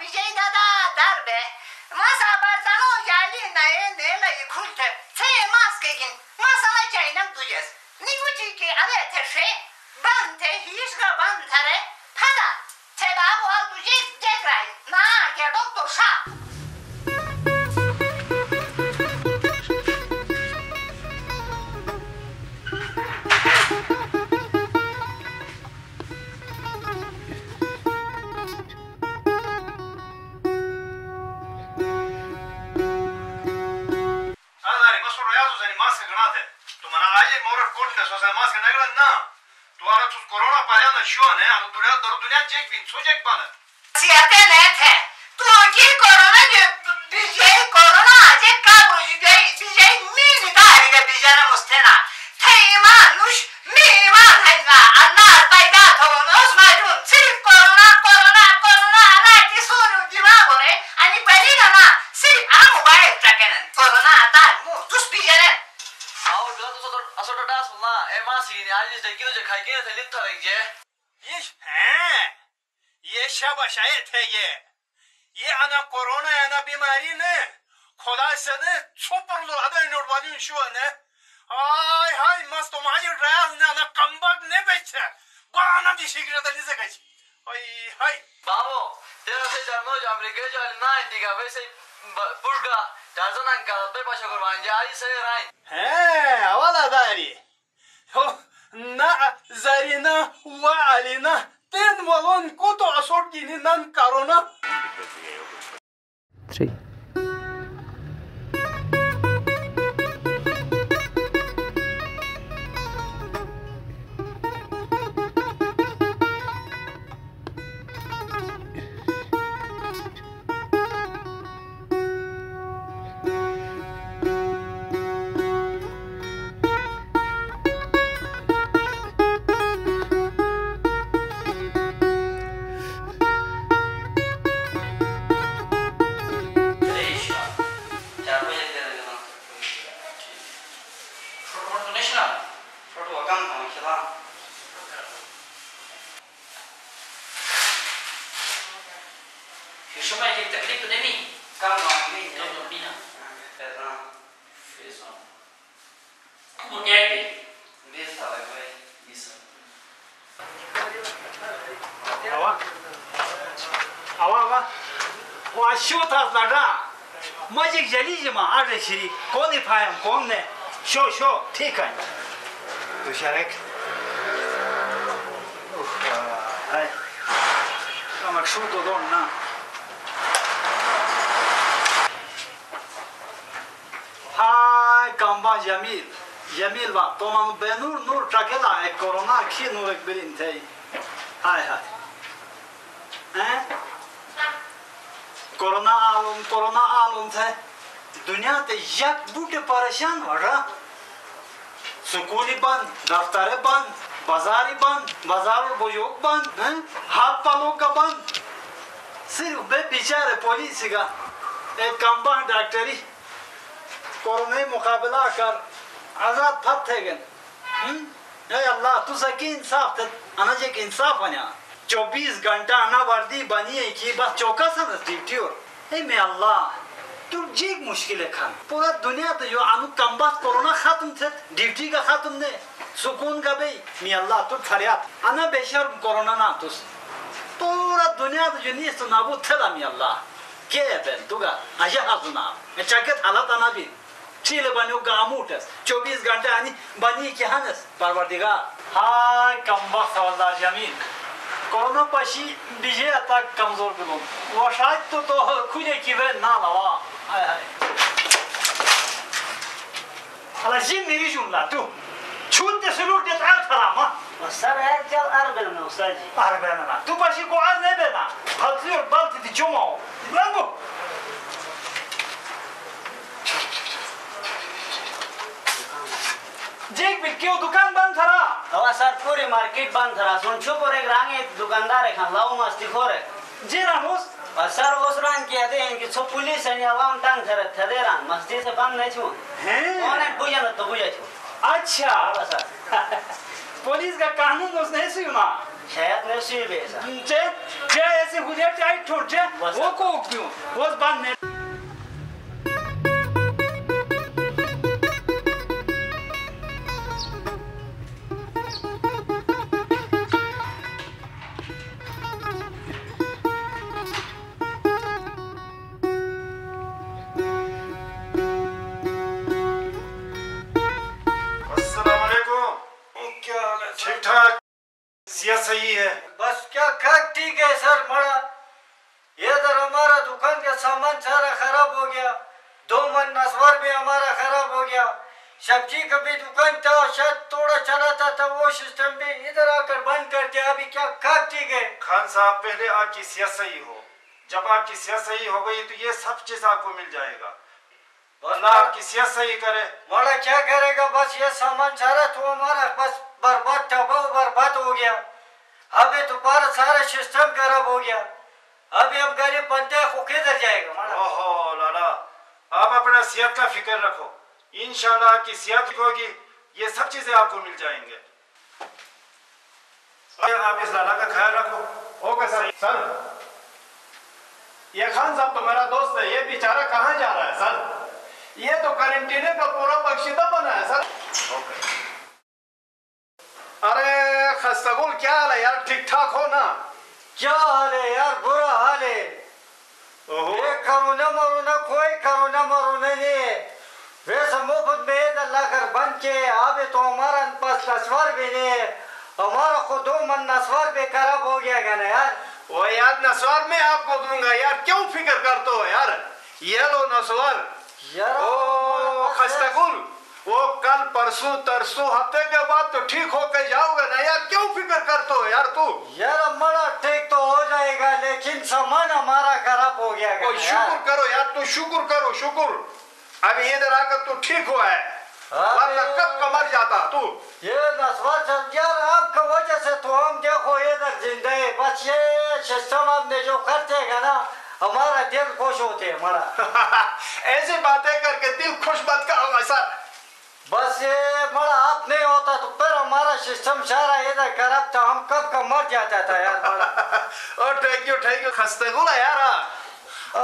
Vijay Dada darbe. Masa Кали Ширик, кони паям, конне, шо, шо, тикань. Душарек. Ай. Тамак шу додом на. Хай, камба Ямил. Ямил ба, томану бенур, нур тракела, эк корона, кши нурек берин тей. Хай, хай. Э? Корона алум, корона алум тей. दुनिया ते यक बूटे परेशान हो रहा स्कूल बंद दफ्तर बंद बाजार बंद बाजार बुजुर्ग बंद हाथ पालों का बंद सिर्फ बेचारे पुलिस का एक कंबा डॉक्टरी कोरोना मुकाबला कर आजाद फत है अल्लाह तू सकी इंसाफ थे अनाजे के इंसाफ अना चौबीस घंटा अना वर्दी बनी है कि बस चौका सा ड्यूटी और ए मैं अल्लाह तू जी मुश्किल है खान पूरा दुनिया तो जो अनु कम्बा कोरोना खत्म थे ड्यूटी का खत्म ने सुकून का भाई मैं अल्लाह तू फरियाद अना बेशर्म कोरोना ना तुस पूरा दुनिया तो जो नहीं तो नाबूद थे मी अल्लाह के ben tuga aja hazuna e chaket halat ana bi Chile bani gamutas 24 घंटे ani bani ki hanes parvardigar hay kamba sawallar jamin corona पशी बीजे आता कमज़ोर बिलो वो शायद तो तो खुजे की वे ना लवा हाय हाय ala jin miri jumla tu छूट दे सुलूट दे ताल फरामा सर है चल अरबल में उस्ताद जी Arbena na. Tu pashi ko az ne bena. Haltıyor balti di çomo. Lan bu. जेक बिल क्यों दुकान बंद थरा हवा सर पूरी मार्केट बंद था सुन छुप और एक रांगे दुकानदार है खान लाओ मस्ती खोर है जे रामोस और सर उस रंग के दे इनकी छुप पुलिस है या वाम टांग थरे थदे रंग मस्ती से बंद नहीं छू हैं कौन है बुझा ना तो बुझा छू अच्छा सर पुलिस का कानून उसने नहीं सुना शायद नहीं सुई बे सर जे जे ऐसे गुजर जाए ठोट जे वो को क्यों वो बंद नहीं सिया सही है। बस क्या खक ठीक है सर मड़ा ये इधर हमारा दुकान का सामान सारा खराब हो गया। दो मन नसवर भी हमारा खराब हो गया। सब्ज़ी का भी दुकान था शायद थोड़ा चलाता था वो सिस्टम भी इधर आकर बंद कर दिया। अभी क्या खक ठीक है? खान साहब पहले आपकी सिया सही हो। जब आपकी सिया सही हो गई तो ये सब चीज़ आपको मिल जाएगा। अल्लाह आपकी सिया सही करे। मड़ा क्या करेगा? बस ये सामान सारा तो हमारा बस बर्बाद था वो बर्बाद हो गया। अभी दोबारा सारा सिस्टम खराब हो गया। अभी हम गरीब बनते वो किधर जाएगा ओहो, लाला, आप अपना सेहत का फ़िक्र रखो। इंशाल्लाह आपकी सेहत होगी, ये सब चीज़ें आपको मिल जाएँगे। आप इस लाला का ख्याल रखो। Okay, sir. सर, ये खान साहब तो मेरा दोस्त है, ये बेचारा कहाँ जा रहा है, सर? ये तो क्वारंटीन का पूरा बख्शीदा बना है, सर। अरे खस्तगुल क्या हाल है यार? ठीक ठाक हो ना? क्या हाल है यार? बुरा हाल है। ये करो न मरो न कोई करो न मरो न ये वैसे मुफ़्त में लाकर बंद के अभी तो हमारा पास नस्वर भी नहीं है। हमारा खुद मन नस्वर हो गया है ना यार? वो यार नसवार में आपको दूँगा यार। क्यों फ़िक्र करते हो यार? ये लो नसवार। यार ओ खस्तगुल। वो कल परसों तरसों हफ़्ते के बाद तो ठीक होकर जाओगे ना? यार क्यों फ़िक्र करते हो यार तू? यार हमारा ठीक तो हो जाएगा लेकिन सामान हमारा खराब हो गया है ओ शुक्र करो यार तू शुक्र करो शुक्र। अभी इधर आकर तू ठीक हुआ है। कब कमर जाता तू? ये यार आपका वजह से तो हम देखो इधर ज़िंदा है। बस ये सिस्टम आपने जो खर्चेगा ना हमारा दिल खुश होते हमारा। ऐसी बातें करके दिल खुश मत करो ऐसा बस ये बड़ा आप नहीं होता तो फिर हमारा सिस्टम सारा इधर खराब था हम कब का मर जाता था यार ओ थैंक यू थैंक यू खस्ते गुला यार। ओ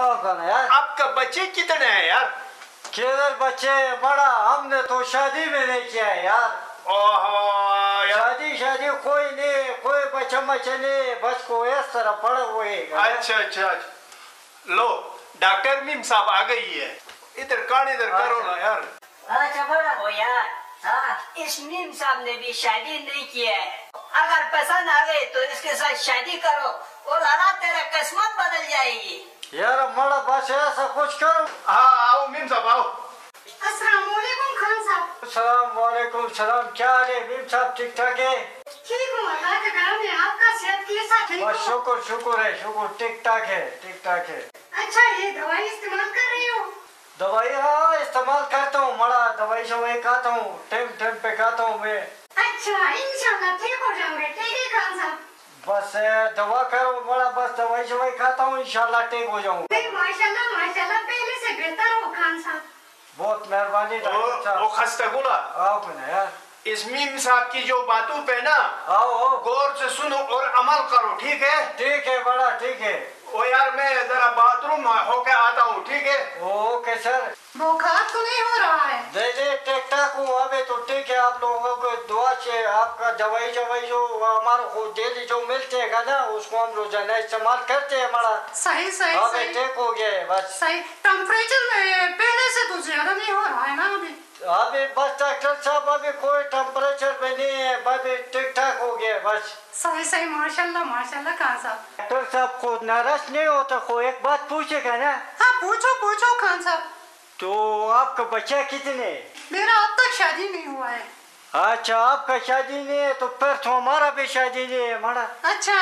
यार? आपका बच्चे कितने हैं यार? केवल बच्चे? बड़ा हमने तो शादी में नहीं किया है यार। ओहो शादी शादी कोई नहीं कोई बच्चा बच्चा नहीं बस को इस तरह पड़े हुए अच्छा अच्छा अच्छा। लो डॉक्टर मीम साहब आ गई है। इधर कान इधर करो ना यार। अच्छा बड़ा हो यार हाँ इस मीम साहब ने भी शादी नहीं किया है। अगर पसंद आ गई तो इसके साथ शादी करो वो लाला तेरा किस्मत बदल जाएगी। यार बड़ा बस ऐसा कुछ करो। हाँ आओ मीम साहब आओ। अस्सलामुअलैकुम खान साहब। सलाम वालेकुम सलाम क्या हाल है? भीम साहब ठीक ठाक है? ठीक हूँ अल्लाह के करम है आपका सेहत कैसा ठीक बस शुक्र शुक्र है शुक्र ठीक ठाक है ठीक ठाक है। अच्छा ये दवाई इस्तेमाल कर रही हो? दवाई हाँ इस्तेमाल करता हूँ मरा दवाई शवाई खाता हूँ टाइम टाइम पे खाता हूँ मैं। अच्छा इंशाल्लाह ठीक हो जाओगे ठीक है खान साहब। बस दवा करो बड़ा बस दवाई शवाई खाता हूँ इंशाल्लाह ठीक हो जाऊँगा। नहीं माशाल्लाह माशाल्लाह पहले से बेहतर हो खान साहब। बहुत मेहरबानी ओ साहब। आओ ना यार। इस मीम साहब की जो बातों पे ना आओ आओ। गौर से सुनो और अमल करो ठीक है? ठीक है बड़ा ठीक है। ओ यार मैं जरा बाथरूम होके आता हूँ ठीक है? Okay sir. बुखार तो नहीं हो रहा है। दे दे टेक टाक हूँ अबे तो ठीक है आप लोगों को दुआ से आपका दवाई दवाई जो हमारे को डेली जो मिलते है ना उसको हम रोज़ाना इस्तेमाल करते हैं हमारा। सही सही अबे ठीक हो गया है बस। सही। टेम्परेचर पहले से तो ज़्यादा नहीं हो रहा है ना अभी? अभी बस डॉक्टर साहब अभी कोई टेम्परेचर में नहीं है अभी ठीक ठाक हो गया बस। सही सही। माशाल्लाह माशाल्लाह खान साहब। डॉक्टर साहब को नाराज़ नहीं होता को एक बात पूछेगा ना? हाँ पूछो पूछो खान साहब। तो आपका बच्चा कितने? मेरा अब तक शादी नहीं हुआ है। अच्छा आपका शादी नहीं है तो फिर तो हमारा भी शादी नहीं है हमारा अच्छा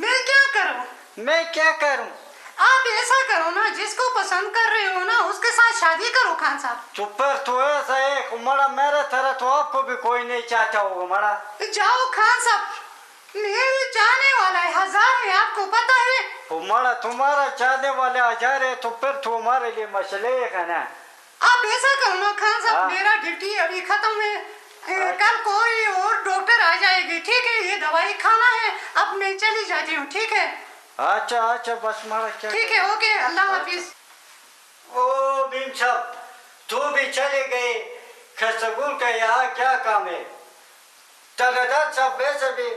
मैं क्या करूँ? मैं क्या करूँ? आप ऐसा करो ना जिसको पसंद कर रहे हो ना उसके साथ शादी करो खान साहब। तो फिर तो ऐसा है हमारा मेरा तरह तो आपको भी कोई नहीं चाहता होगा हमारा जाओ खान साहब। मेरे जाने वाला है हज़ार है आपको पता है? हमारा तुम्हारा चाहने वाले हज़ार है तो फिर तो हमारे लिए मसले है ना? आप ऐसा करो ना खान साहब हाँ। मेरा ड्यूटी अभी खत्म है। अच्छा। कल कोई और डॉक्टर आ जाएगी ठीक है? ये दवाई खाना है अब मैं चली जाती हूँ ठीक है? अच्छा अच्छा बस मारा क्या ठीक है ओके अल्लाह हाफिज। ओ भीम साहब तू भी चले गए। खसगुल का यहाँ क्या काम है? ठेकेदार साहब वैसे भी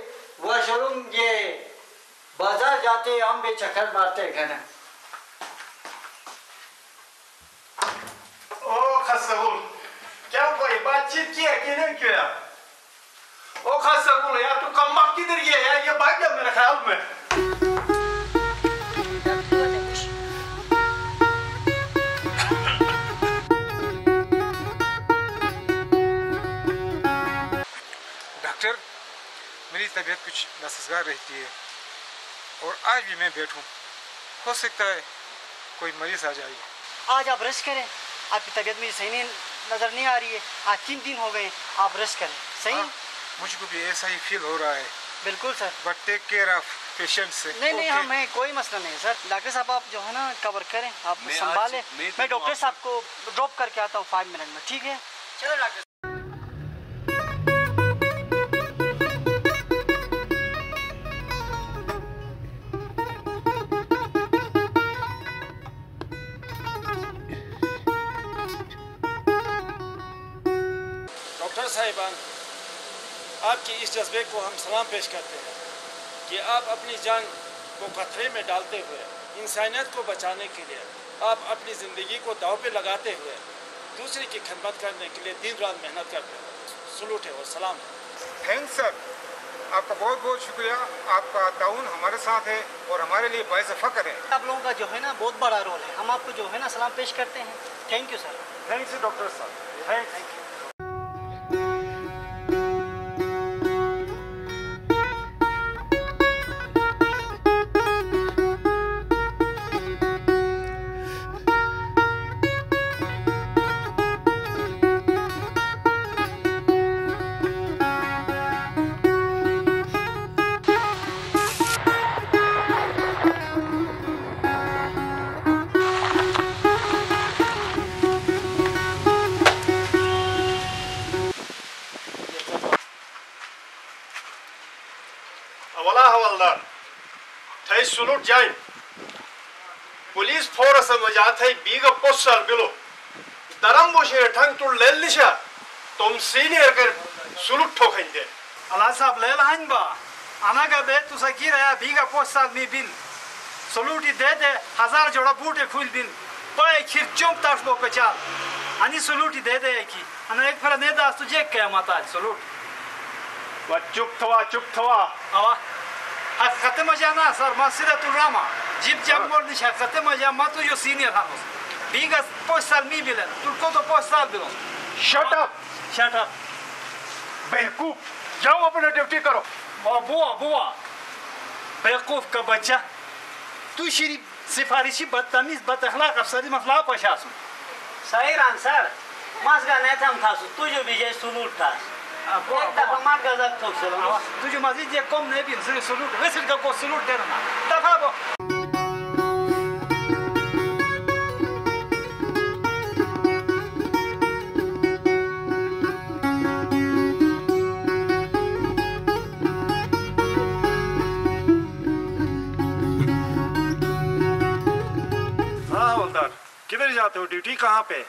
वॉशरूम ये बाज़ार जाते हैं, हम भी चक्कर मारते हैं घर ओ खस्तागुल क्या कोई बातचीत की है कि नहीं किया ओ खस्तागुल यार तू कम मत किधर ये यार ये भाग गया मेरे ख्याल में तबीयत कुछ नसगार रहती है और आज भी मैं बैठूं। हो सकता है कोई मरीज़ आ जाए। आज आप रेस्ट करें। आपकी तबीयत मुझे सही नहीं नज़र नहीं आ रही है। आज तीन दिन हो गए आप रेस्ट करें। सही? हाँ, मुझको भी ऐसा ही फील हो रहा है। बिल्कुल sir but take care of patient से नहीं नहीं? हमें कोई मसला नहीं सर डॉक्टर साहब आप जो है ना कवर करें। आप संभालें। मैं तो डॉक्टर साहब को ड्रॉप करके आता हूँ फाइव मिनट में ठीक है? चलो डॉक्टर साहिबान आपकी इस जज्बे को हम सलाम पेश करते हैं कि आप अपनी जान को खतरे में डालते हुए इंसानियत को बचाने के लिए आप अपनी ज़िंदगी को दाव पे लगाते हुए दूसरे की खिदमत करने के लिए दिन रात मेहनत करते हैं। सलूट है और सलाम है। Thanks sir. आपका बहुत बहुत शुक्रिया। आपका ताउन हमारे साथ है और हमारे लिए बायस फ़ख्र है। आप लोगों का जो है ना बहुत बड़ा रोल है। हम आपको जो है ना सलाम पेश करते हैं। Thank you sir. Thanks doctor साहब थैंक्स फोर्स मज़ा थै बीग पोस्टर बिलो। दरम बोशे ठंग तु लेलिशा तुम सीनियर कर सुलूट ठोखंदे अल्लाह साहब ले लाइन बा। आना का बे तू सकी रहा बीगा साल में बिन सलूटी दे दे हज़ार जोड़ा बूटे खुल बिन पाए खिर चौक ताश बो कचाल आणि सलूटी दे दे की। आणि एक फरा ने दास तुझे क्या माता सलूट। व चुप थवा चुप थवा। आवा hakikate majana sar masira tu rama jib jab mor nish hakikate yo senior hanos biga postal mi bilen tu ko to postal bilen shut up shut up. बेवकूफ़ जाओ अपना ड्यूटी करो बुआ बुआ बेवकूफ़ का बच्चा तू शिरी सिफारिशी बदतमीज बद अफसरी मसला पशासु सही रान सर मजगा नहीं था हम था तुझे भी जय सुलूट था एक मार गजब तो चलो तुझे मजीद ये कम नहीं भी सिर्फ़ वैसे का को सलूट देना ना किधर जाते हो? ड्यूटी कहाँ पे?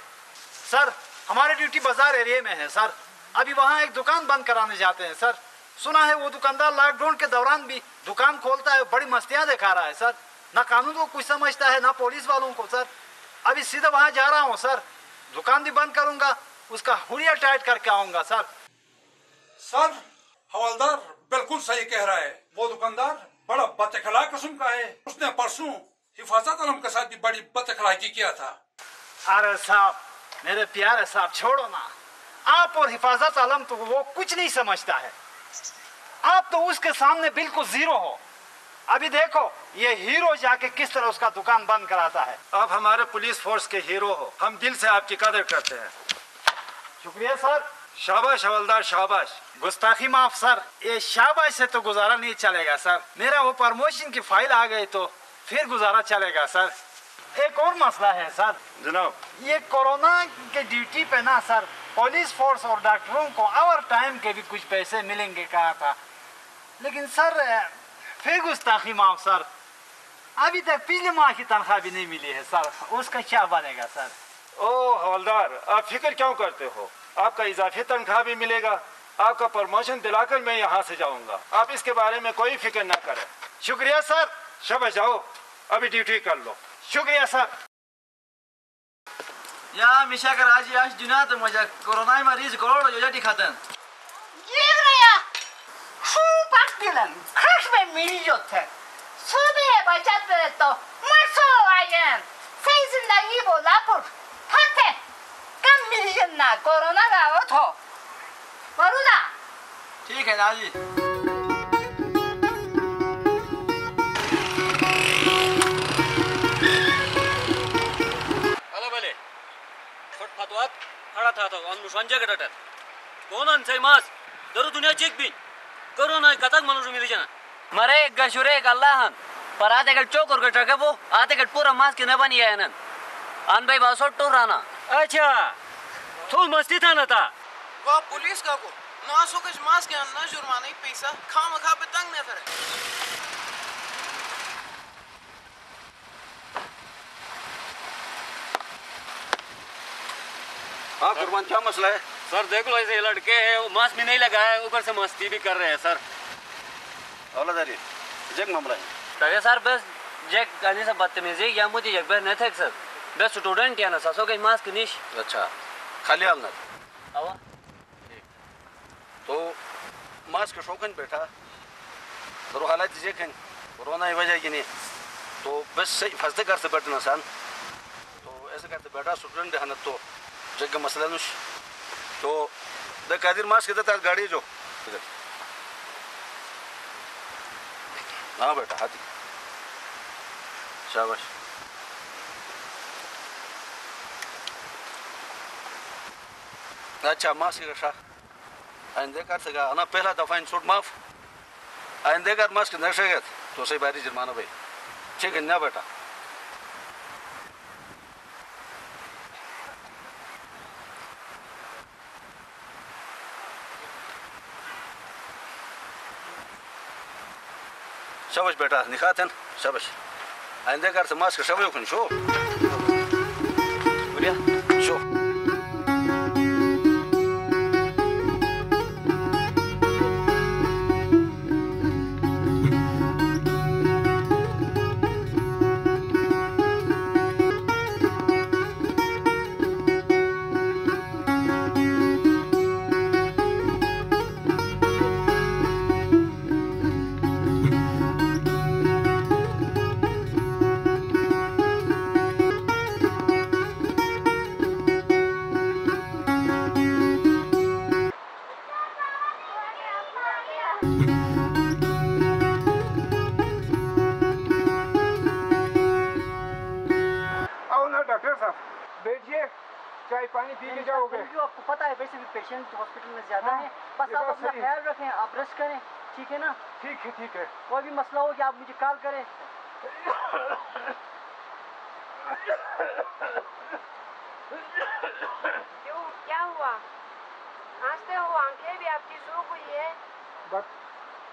सर, हमारी ड्यूटी बाज़ार एरिया में है, सर। अभी वहाँ एक दुकान बंद कराने जाते हैं, सर। सुना है वो दुकानदार लॉकडाउन के दौरान भी दुकान खोलता है, बड़ी मस्तियाँ दिखा रहा है, सर। ना कानून को कुछ समझता है, ना पुलिस वालों को, सर। अभी सीधा वहाँ जा रहा हूँ, सर। दुकान भी बंद करूँगा, उसका हुलिया टाइट करके आऊँगा, सर। सर, हवलदार बिल्कुल सही कह रहा है। वो दुकानदार बड़ा बतखला किस्म का है। उसने परसों हिफाजत आलम के साथ भी बड़ी बतखलाकी किया था। अरे साहब मेरे प्यारे साहब छोड़ो ना। आप और हिफाजत आलम तो वो कुछ नहीं समझता है। आप तो उसके सामने बिल्कुल ज़ीरो हो। अभी देखो ये हीरो जाके किस तरह उसका दुकान बंद कराता है। आप हमारे पुलिस फोर्स के हीरो हो। हम दिल से आपकी कदर करते हैं। शुक्रिया सर। शाबाश हवलदार शाबाश। गुस्ताखी माफ़ सर। ये शाबाश से तो गुजारा नहीं चलेगा सर। मेरा वो प्रमोशन की फ़ाइल आ गई तो फिर गुजारा चलेगा सर। एक और मसला है सर। जनाब। ये कोरोना के ड्यूटी पे ना सर पुलिस फोर्स और डॉक्टरों को ओवर टाइम के भी कुछ पैसे मिलेंगे कहा था। लेकिन सर फिर गुस्ताखी माफ़ सर। अभी तक पिछले माह की तनख्वाह भी नहीं मिली है सर। उसका क्या बनेगा सर? ओ हवलदार आप फ़िक्र क्यों करते हो? आपका इजाफी तनख्वाह भी मिलेगा। आपका प्रमोशन दिलाकर मैं यहाँ से जाऊँगा। आप इसके बारे में कोई फ़िक्र ना करें। शुक्रिया सर। शब जाओ। अभी ड्यूटी कर लो शुक्रिया सर या मिशा कर आज आज दुनिया तो मज़ा कोरोना मरीज़ करोड़ जो जाती खातन Givriya, खूपच दिलं खस में मिली जो थे सुबह बचत तो मसो आयन सही ज़िंदगी बोला पुट फटे कम मिली ना कोरोना गावत हो वरुणा ठीक है ना जी hara tha tha on musanja gatatar. Konan sai mas. Daru dunia cek bin. Corona katak manu mili jana. मरे गशुरे गल्लाहन पर आते गट चौक और गट रखे वो आते गट पूरा मास्क न बनी है नन आन भाई बासो टूर राना अच्छा तू मस्ती था ना था वाह पुलिस का को ना सो कुछ मास्क के ना जुर्माना ही पैसा खाम खा तंग न करे हाँ कुर्बान क्या मसला है? सर देख लो ऐसे लड़के हैं वो मास्क भी नहीं लगाया है ऊपर से मस्ती भी कर रहे हैं सर। औलादारी जग मामला है। तगे सर बस जेक गाने से बदतमीजी या मुझे एक बार नहीं थे सर। बस स्टूडेंट या ना ससो के मास्क निश अच्छा खाली हाल ना। आवा तो मास्क शौकन बैठा। तो हालात जेखन कोरोना की वजह की नहीं। तो बस सही फंसते करते बैठना सान तो ऐसे करते बैठा स्टूडेंट है ना तो जग मसला नुश तो दे कादिर मास्क देता गाड़ी जो। इधर। हाँ बेटा, हाथी। शाबाश। अच्छा मास्क का शाह आइंदे कर सका अना पहला दफ़ा इन सूट माफ़। आइंदे कर मास्क न शगत तो सही बारी जुर्माना भाई। ठीक है, ना बेटा। शाबाश बेटा निखातन शाबाश आइंदे कर से मास्क शबे खुन शो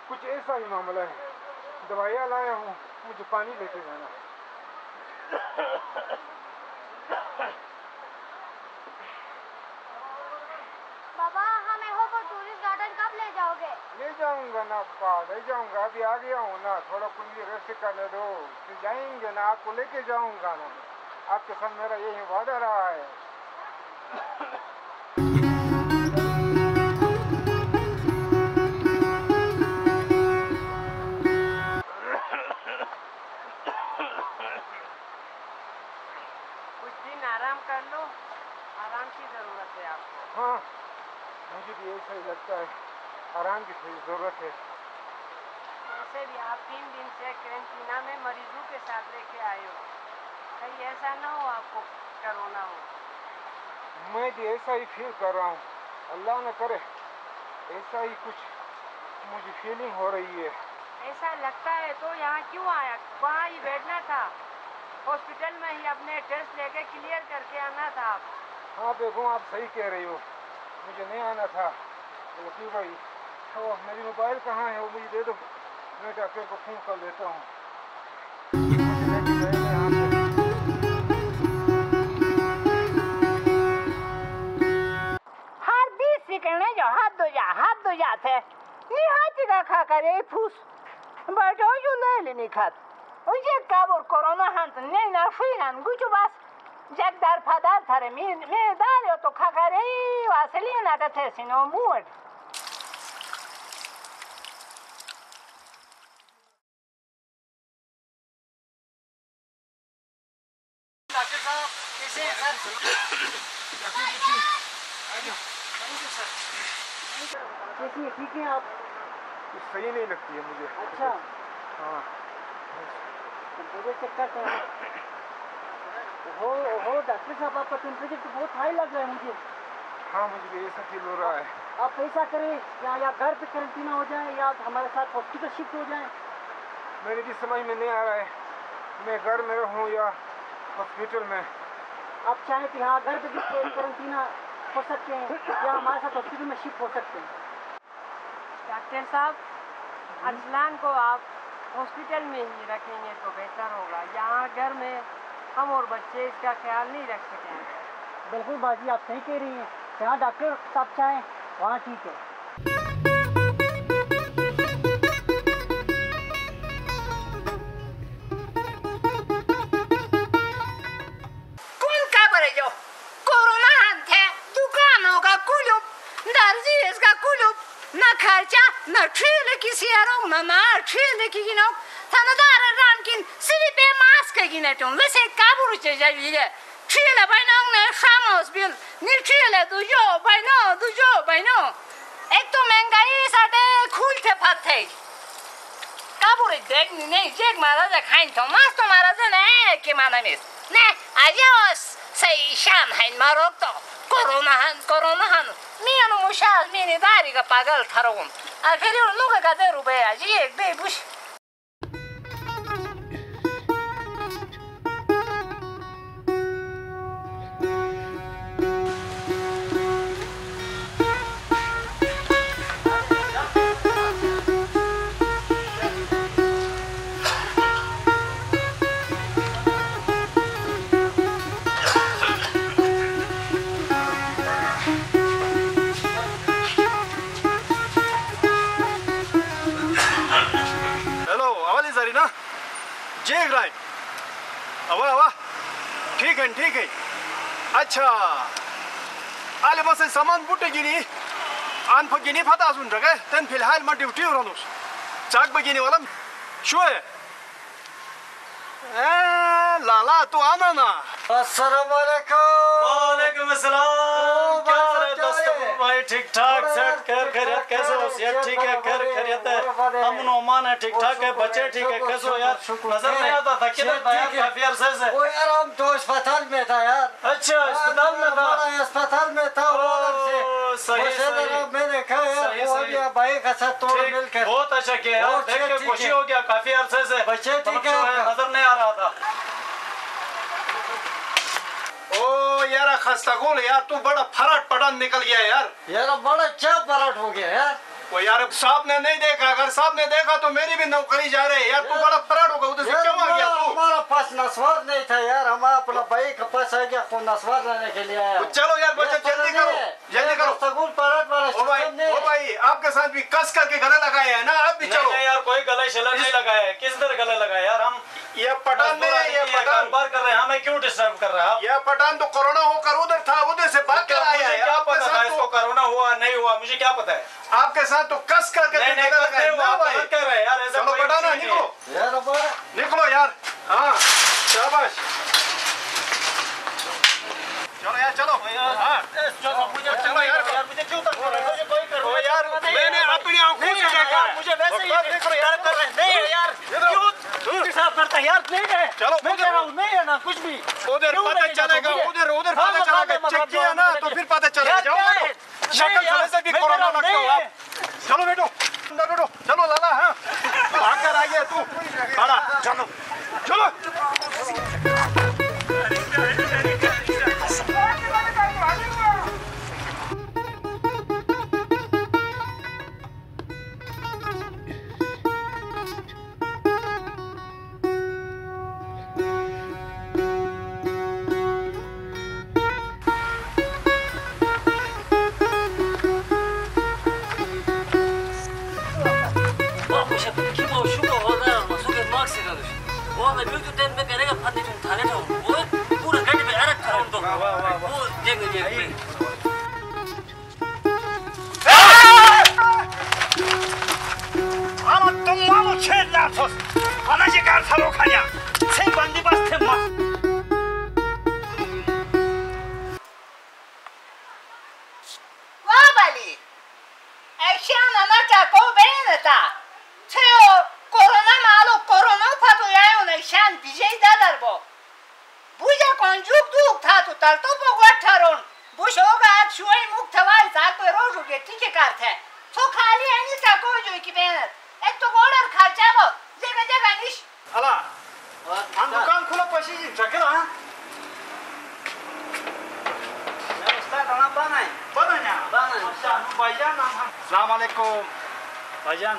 कुछ ऐसा ही मामला है। दवाइयाँ लाया हूँ मुझे पानी लेके जाना। बाबा हमें होकर टूरिस्ट गार्डन कब ले जाओगे? ले जाऊँगा ना पा ले जाऊँगा। अभी आ गया हूँ ना थोड़ा कुछ रेस्ट करने दो। फिर जाएँगे ना आपको लेके जाऊँगा ना आपके साथ मेरा यही वादा रहा है। है मुझे भी ऐसा ही लगता है। आराम की थोड़ी ज़रूरत है। वैसे भी आप तीन दिन से कैंटीना में मरीजों के साथ लेके आए हो। कहीं ऐसा ना हो आपको कोरोना हो। मैं भी ऐसा ही फील कर रहा हूँ। अल्लाह न करे ऐसा ही कुछ मुझे फीलिंग हो रही है। ऐसा लगता है तो यहाँ क्यों आया? वहाँ ही बैठना था। हॉस्पिटल में ही अपने टेस्ट लेके क्लियर करके आना था। आप हाँ बेगम आप सही कह रही हो। मुझे नहीं आना था। वकील भाई? तो मेरी मोबाइल कहाँ है? वो मुझे दे दो। मैं डॉक्टर को फ़ोन कर देता हूँ। हर जो खा कर फूस। बैठो, जो ले लेनी खात। उजे काबुर कोरोना हंत ने ना फ़ी हन गुचु बस। जग दार फदार थारे मी मी दार तो खा कर ए वासली ना का थे सिनो मुट डॉक्टर साहब कैसे हैं सर कैसी है ठीक है आप सही नहीं लगती है मुझे अच्छा हाँ टेम्परेचर चेक करते हैं हो हो डॉक्टर साहब आपका टेम्परेचर तो बहुत हाई लग रहा है मुझे। हाँ मुझे भी ऐसा फील हो रहा है। आप ऐसा करें या या घर पे क्वारंटीना हो जाए या हमारे साथ हॉस्पिटल शिफ्ट हो जाए। मेरे भी समझ में नहीं आ रहा है। मैं घर में रहूँ या हॉस्पिटल में? आप चाहें तो यहाँ घर पे भी क्वारंटीना हो सकते हैं या हमारे साथ हॉस्पिटल में शिफ्ट हो सकते हैं। डॉक्टर साहब अरसलान को आप हॉस्पिटल में ही रखेंगे तो बेहतर होगा। यहाँ घर में हम और बच्चे इसका ख्याल नहीं रख सकेंगे बिल्कुल बाजी आप सही कह रही हैं। जहाँ डॉक्टर साहब चाहें वहाँ ठीक है। कौन का बरे जो कोरोना हंत है? दुकानों का कुलुप दर्जी इसका कुलुप न खर्चा न ठेले की सियारों न ना ठेले की गिनो थानादार रामकिन सिरी पे मास्क गिने तुम वैसे काबुरु चे जाइए ठेले बाइनो ने शामोस बिल नि ठेले दुजो बाइनो दुजो बाइनो एक तो महँगाई साटे खुल थे फथे काबुरु देख नहीं जेक महाराजा खाइन तो मास तो महाराजा ने के माना मिस ने adios sei shan hain marokto corona han corona han miano mushal mini dari ga pagal tharom a feri luga ga deru be aji ek be bush hello ठीक है ठीक है अच्छा. आले बस सामान बुटे गिनी. आन फगिनी फता सुन रखे तन फ़िलहाल मैं ड्यूटी हो रहा चाक बगिनी वाला शो है ए लाला तू आना ना. अस्सलाम वालेकुम वालेकुम अस्सलाम. क्या हाल है दोस्तों भाई ठीक ठाक सेट कर खैरियत कैसे हो? सेहत ठीक है कर खैरियत है। अमन ओमान है ठीक ठाक है बच्चे ठीक है कैसे हो यार? नज़र नहीं आता था किधर था यार काफ़ी अरसे से। वो यार हम तो अस्पताल में था यार। अच्छा अस्पताल में था? अस्पताल में था वो सही, सही। मैंने कहा यार वो। अभी भाई का साथ तोड़ ठीक, मिलकर। बहुत अच्छा किया यार देख के खुशी हो। गया काफ़ी अरसे से। बच्चे ठीक है है? नज़र नहीं आ रहा था। ओ यार खस्तागुल यार तू बड़ा फराट पटान निकल गया यार। यार बड़ा क्या पराठ हो गया यार? वो यार साहब ने नहीं देखा अगर साहब ने देखा तो मेरी भी नौकरी जा रही है यार तू बड़ा फराट होगा उधर से क्यों आ गया हमारा तू? हमारा पास नस्वार नहीं था यार हम अपना भाई के पास आ गया को नस्वार लेने के लिए आया? चलो यार बच्चा जल्दी करो जल्दी करो। सगुल पराठ वाला ओ भाई ओ भाई आपके साथ भी कस करके गले लगाए हैं ना अब भी चलो। यार कोई गले शले नहीं लगाया है। किस तरह गले लगाया यार हम? ये पठान नहीं है ये पठान। कारोबार कर रहे हैं हमें क्यों डिस्टर्ब कर रहे? हैं ये पठान तो कोरोना होकर उधर था उधर से भाग कर आया मुझे है। क्या पता था इसको तो कोरोना हुआ नहीं हुआ मुझे क्या पता है? आपके साथ तो कस करके नहीं, नहीं, कस नहीं हुआ, आप भाई। रहे हैं यार, ऐसा चलो कोई पठाना नहीं निकलो। यार निकलो यार। हाँ। शाबाश। चलो यार चलो। हाँ। मुझे चलो यार। मुझे क्यों तक कर रहे हो? यार मैंने अपनी आँखों से देखा। मुझे वैसे ही। कर रहे नहीं यार क्यों? डिस्टर्ब करता यार नहीं है। चलो, मैं कह रहा हूँ। नहीं है ना कुछ भी। उधर पता चलेगा उधर उधर हाँ, पता चलेगा चेक किया ना तो फिर पता चलेगा। जाओ बैठो शक्ल नहीं से भी कोरोना कह रहा हूँ, लगते हो। आप चलो बैठो अंदर बैठो चलो लाला हाँ। भाग कर आइए तू। चलो। चलो। Arak kharon to. O jeng jeng. Ama तुम मानो छेद ना थोस खाना जे कार थलो खाया tu tal to bo gwattaron. Bu shoga at shuai muk tawal tak pe roju ge tike karte. To khali ani ta ko jo ki benet. Et to golar kharcha bo. Jega jega nish. अला हम दुकान खुला हाँ. बना ना. अच्छा भाईजान हम सलाम वालेकुम भाईजान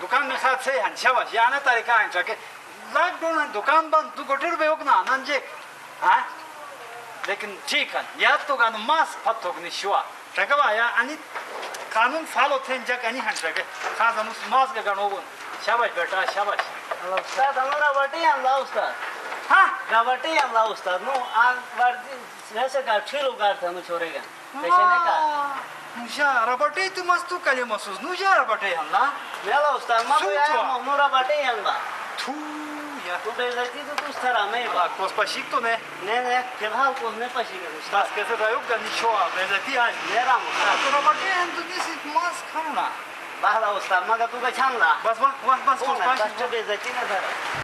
दुकान में साथ से हंसा बस तरीका है चके लॉकडाउन दुकान बंद तू गोटे होक ना नंजे हाँ लेकिन ठीक है याद तो गानो मास फत होक निशुआ चके बाया अनि कानून फॉलो थे जग अनि हन चके खास हम मास के गानो बोल शाबाश बेटा शाबाश Ustaz हमरा बटे हमला उस्ताद हाँ गवटे हमला उस्ताद नो आ वर्दी वैसे का ठेलो गार था छोरेगा कैसे नहीं का नुजा रबटे तू मस्तु कले मसूस नुजा रबटे हल्ला मेला उस्ताद मा तो यार Sucho. मोरा बटे हमला ja. Bu devleti de kurtaramayız. Bak kospaşık to ne? Ne ne? Kırhal kos ne paşık edin. Maskesi de yok da nişoa. Devleti yani. Ne ramı? Sonra bakın hem de disit mask hanına. Bahla usta maga tuga çanla. Bas bak bak bas kospaşık. Ona kaçça devleti ne zarar.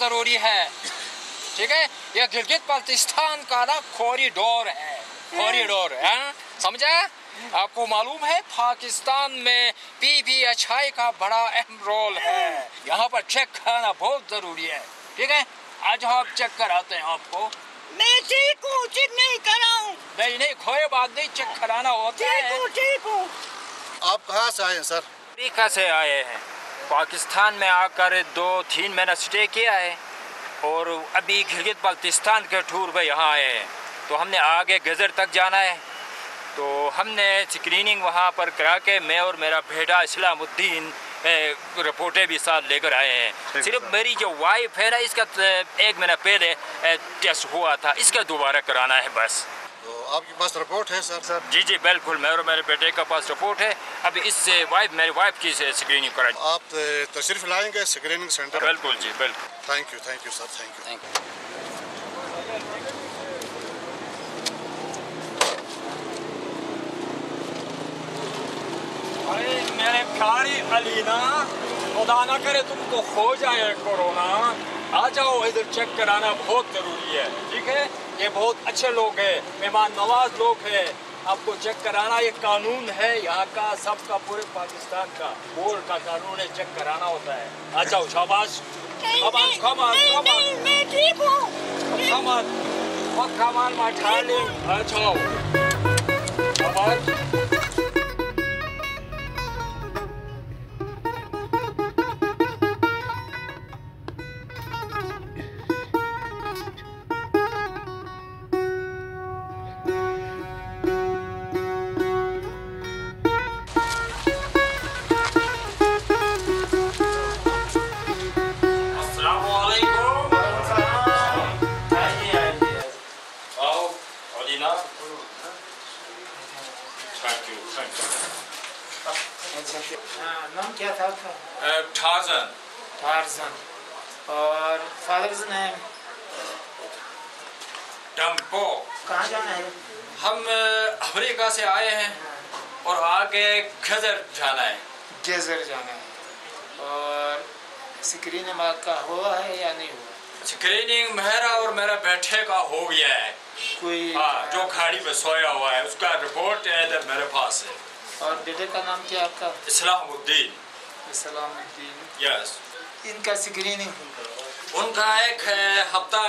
ज़रूरी है। ठीक है? ये गिलगित बल्तिस्तान का ना corridor है। Corridor है समझा? आपको मालूम है पाकिस्तान में पी पीपीएचआई का बड़ा अहम रोल है। यहाँ पर चेक कराना बहुत ज़रूरी है। ठीक है? आज हम चेक कराते हैं आपको। मैं ठीक हूँ चेक नहीं कराऊँ। नहीं नहीं कोई बात नहीं चेक कराना होता है ठीक हूँ। आप कहाँ से आए हैं सर? अमेरिका से आए हैं। पाकिस्तान में आकर दो तीन महीना स्टे किया है और अभी गिलगित बल्तिस्तान के टूर पर यहाँ आए हैं। तो हमने आगे गज़र तक जाना है। तो हमने स्क्रीनिंग वहाँ पर करा के मैं और मेरा बेटा इस्लामुद्दीन रिपोर्टें भी साथ लेकर आए हैं। सिर्फ़ मेरी जो वाइफ है ना इसका एक महीना पहले टेस्ट हुआ था। इसका दोबारा कराना है बस। आपके पास रिपोर्ट है सर सर जी जी बिल्कुल मेरे और मेरे बेटे का पास रिपोर्ट है। अभी इससे वाइफ मेरी वाइफ की स्क्रीनिंग करा आप तशरीफ़ लाएँगे स्क्रीनिंग सेंटर बिल्कुल जी बिल्कुल। Thank you thank you sir thank you अरे मेरे प्यारी अलीना खुदा ना करे तुमको हो जाए कोरोना। आ जाओ इधर चेक कराना बहुत ज़रूरी है ठीक है? ये बहुत अच्छे लोग हैं मेहमान नवाज़ लोग हैं। आपको चेक कराना ये कानून है यहाँ का सबका पूरे पाकिस्तान का। बोर्ड का कानून है चेक कराना होता है। अच्छा जाओ शाबाश। खमान खमान खमान ठीक हूँ? आ जाओ। शाबाश। क्या आपका? इस्लामुद्दीन। इस्लामुद्दीन। यस इनका स्क्रीनिंग उनका एक हफ़्ता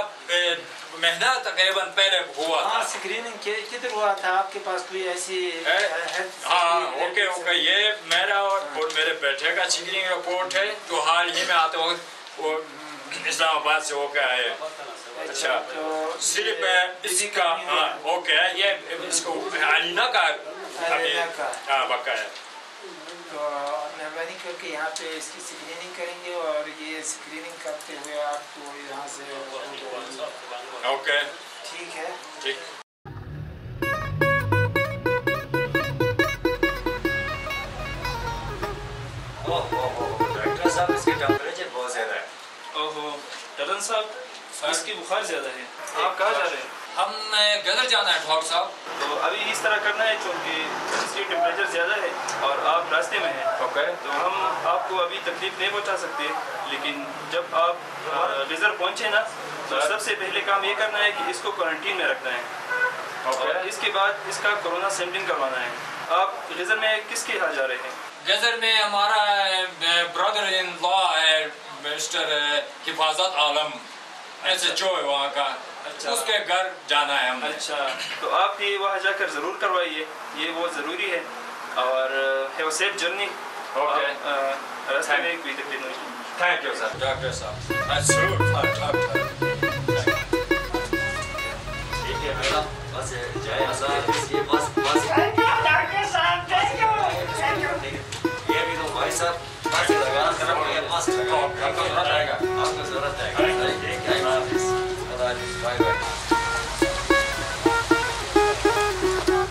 महीना तकरीबन पहले हुआ था। हाँ स्क्रीनिंग किधर हुआ था? आपके पास कोई ऐसी हाँ? ओके ओके ये मेरा और, और मेरे बेटे का स्क्रीनिंग रिपोर्ट है जो हाल ही में आते वक्त वो इस्लामाबाद से होकर आए। हैं। अच्छा सिर्फ़ अ, इसका हाँ ओके ये इसको अलीना का। हाँ पक्का है। तो मेहरबानी करके यहाँ पे इसकी स्क्रीनिंग करेंगे और ये स्क्रीनिंग करते हुए आपको यहाँ से ओके। ठीक है। ठीक। साहब इसकी टेम्परेचर बहुत ज़्यादा है। ओहो टलन साहब इसकी बुखार ज़्यादा है। आप कहाँ जा रहे हैं? हम गदर जाना है डॉक्टर साहब। तो अभी इस तरह करना है क्योंकि इसकी टेम्परेचर ज़्यादा है और आप रास्ते में हैं। ओके तो हम आपको अभी तकलीफ़ नहीं पहुँचा सकते लेकिन जब आप रिज़र्व पहुँचे ना तो सबसे पहले काम ये करना है कि इसको क्वारंटीन में रखना है। और इसके बाद इसका कोरोना सैम्पलिंग करवाना है। आप रिज़र्व में किसके यहाँ जा रहे हैं? गदर में हमारा ब्रदर इन लॉ है mister Hifazat Alam. S H O है वहाँ का। अच्छा। उसके घर जाना है हमें अच्छा। तो आप ये वहाँ जाकर ज़रूर करवाइए। ये बहुत ज़रूरी है। और हैव सेफ़ जर्नी ओके रास्ते में कोई तकलीफ़ थैंक यू सर डॉक्टर साहब ज़रूर ठीक है बेटा। बस जय आज़ाद। ये बस बस। डॉक्टर साहब। थैंक यू ये भी तो भाई साहब बस लगाना करना पड़ेगा मस्त आपको जरूरत आएगा आपको जरूरत आएगा ठीक है अल्लाह हाफिज अल्लाह हाफिज bye bye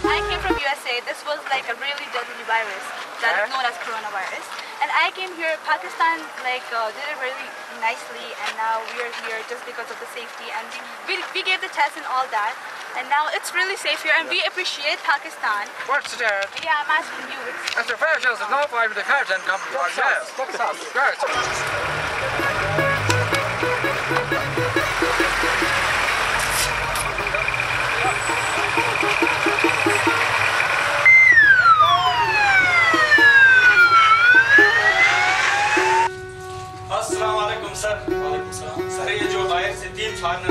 I came from USA. This was like a really deadly virus that is known as coronavirus. And I came here, Pakistan like uh, did it really nicely, and now we are here just because of the safety. And we, we gave the test and all that, And now it's really safe here and we appreciate Pakistan. What's that? Yeah, I'm asking you. It's the first is no five the cars and come from yes. Assalamu alaikum sir. Walaikum salam. Sir, ye jo Tahir Siddiq Khan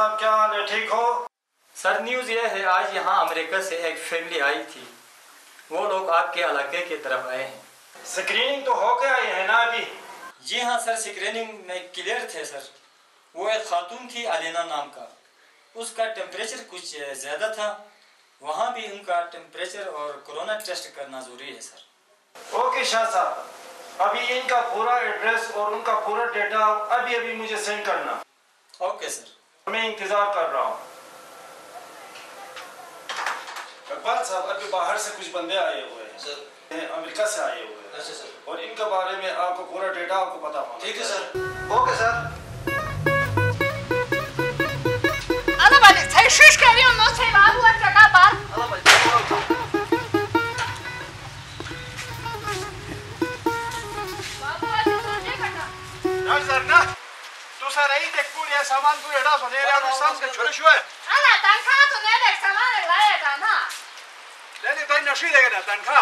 साहब क्या हाल है? ठीक हो? Sir news ये है आज यहाँ America से एक फैमिली आई थी। वो लोग आपके इलाके की तरफ़ आए हैं। स्क्रीनिंग तो हो गया है ना अभी? जी हाँ सर स्क्रीनिंग में क्लियर थे सर। वो एक खातून थी अलीना नाम का। उसका टेम्परेचर कुछ ज़्यादा था। वहाँ भी उनका टेम्परेचर और कोरोना टेस्ट करना ज़रूरी है सर। ओके शाह साहब। अभी इनका पूरा एड्रेस और उनका पूरा डेटा अभी अभी मुझे सेंड करना। Okay sir. मैं इंतज़ार कर रहा हूँ। इकबाल साहब अभी बाहर से कुछ बंदे आए हुए हैं सर। अमेरिका से आए हुए हैं अच्छा सर। और इनके बारे में आपको पूरा डेटा आपको पता होना ठीक है sir. Okay sir. Ana bale, sen şiş geliyorsun lan sen abi bu çaka bar. यार सर ना तू सर आई देख पूरी है सामान तू एड़ा सुने यार उस सांस के छोरे शुए Ana tanka tu ne dek saman laye dana. ले ले ताई नशी देगा ना तनखा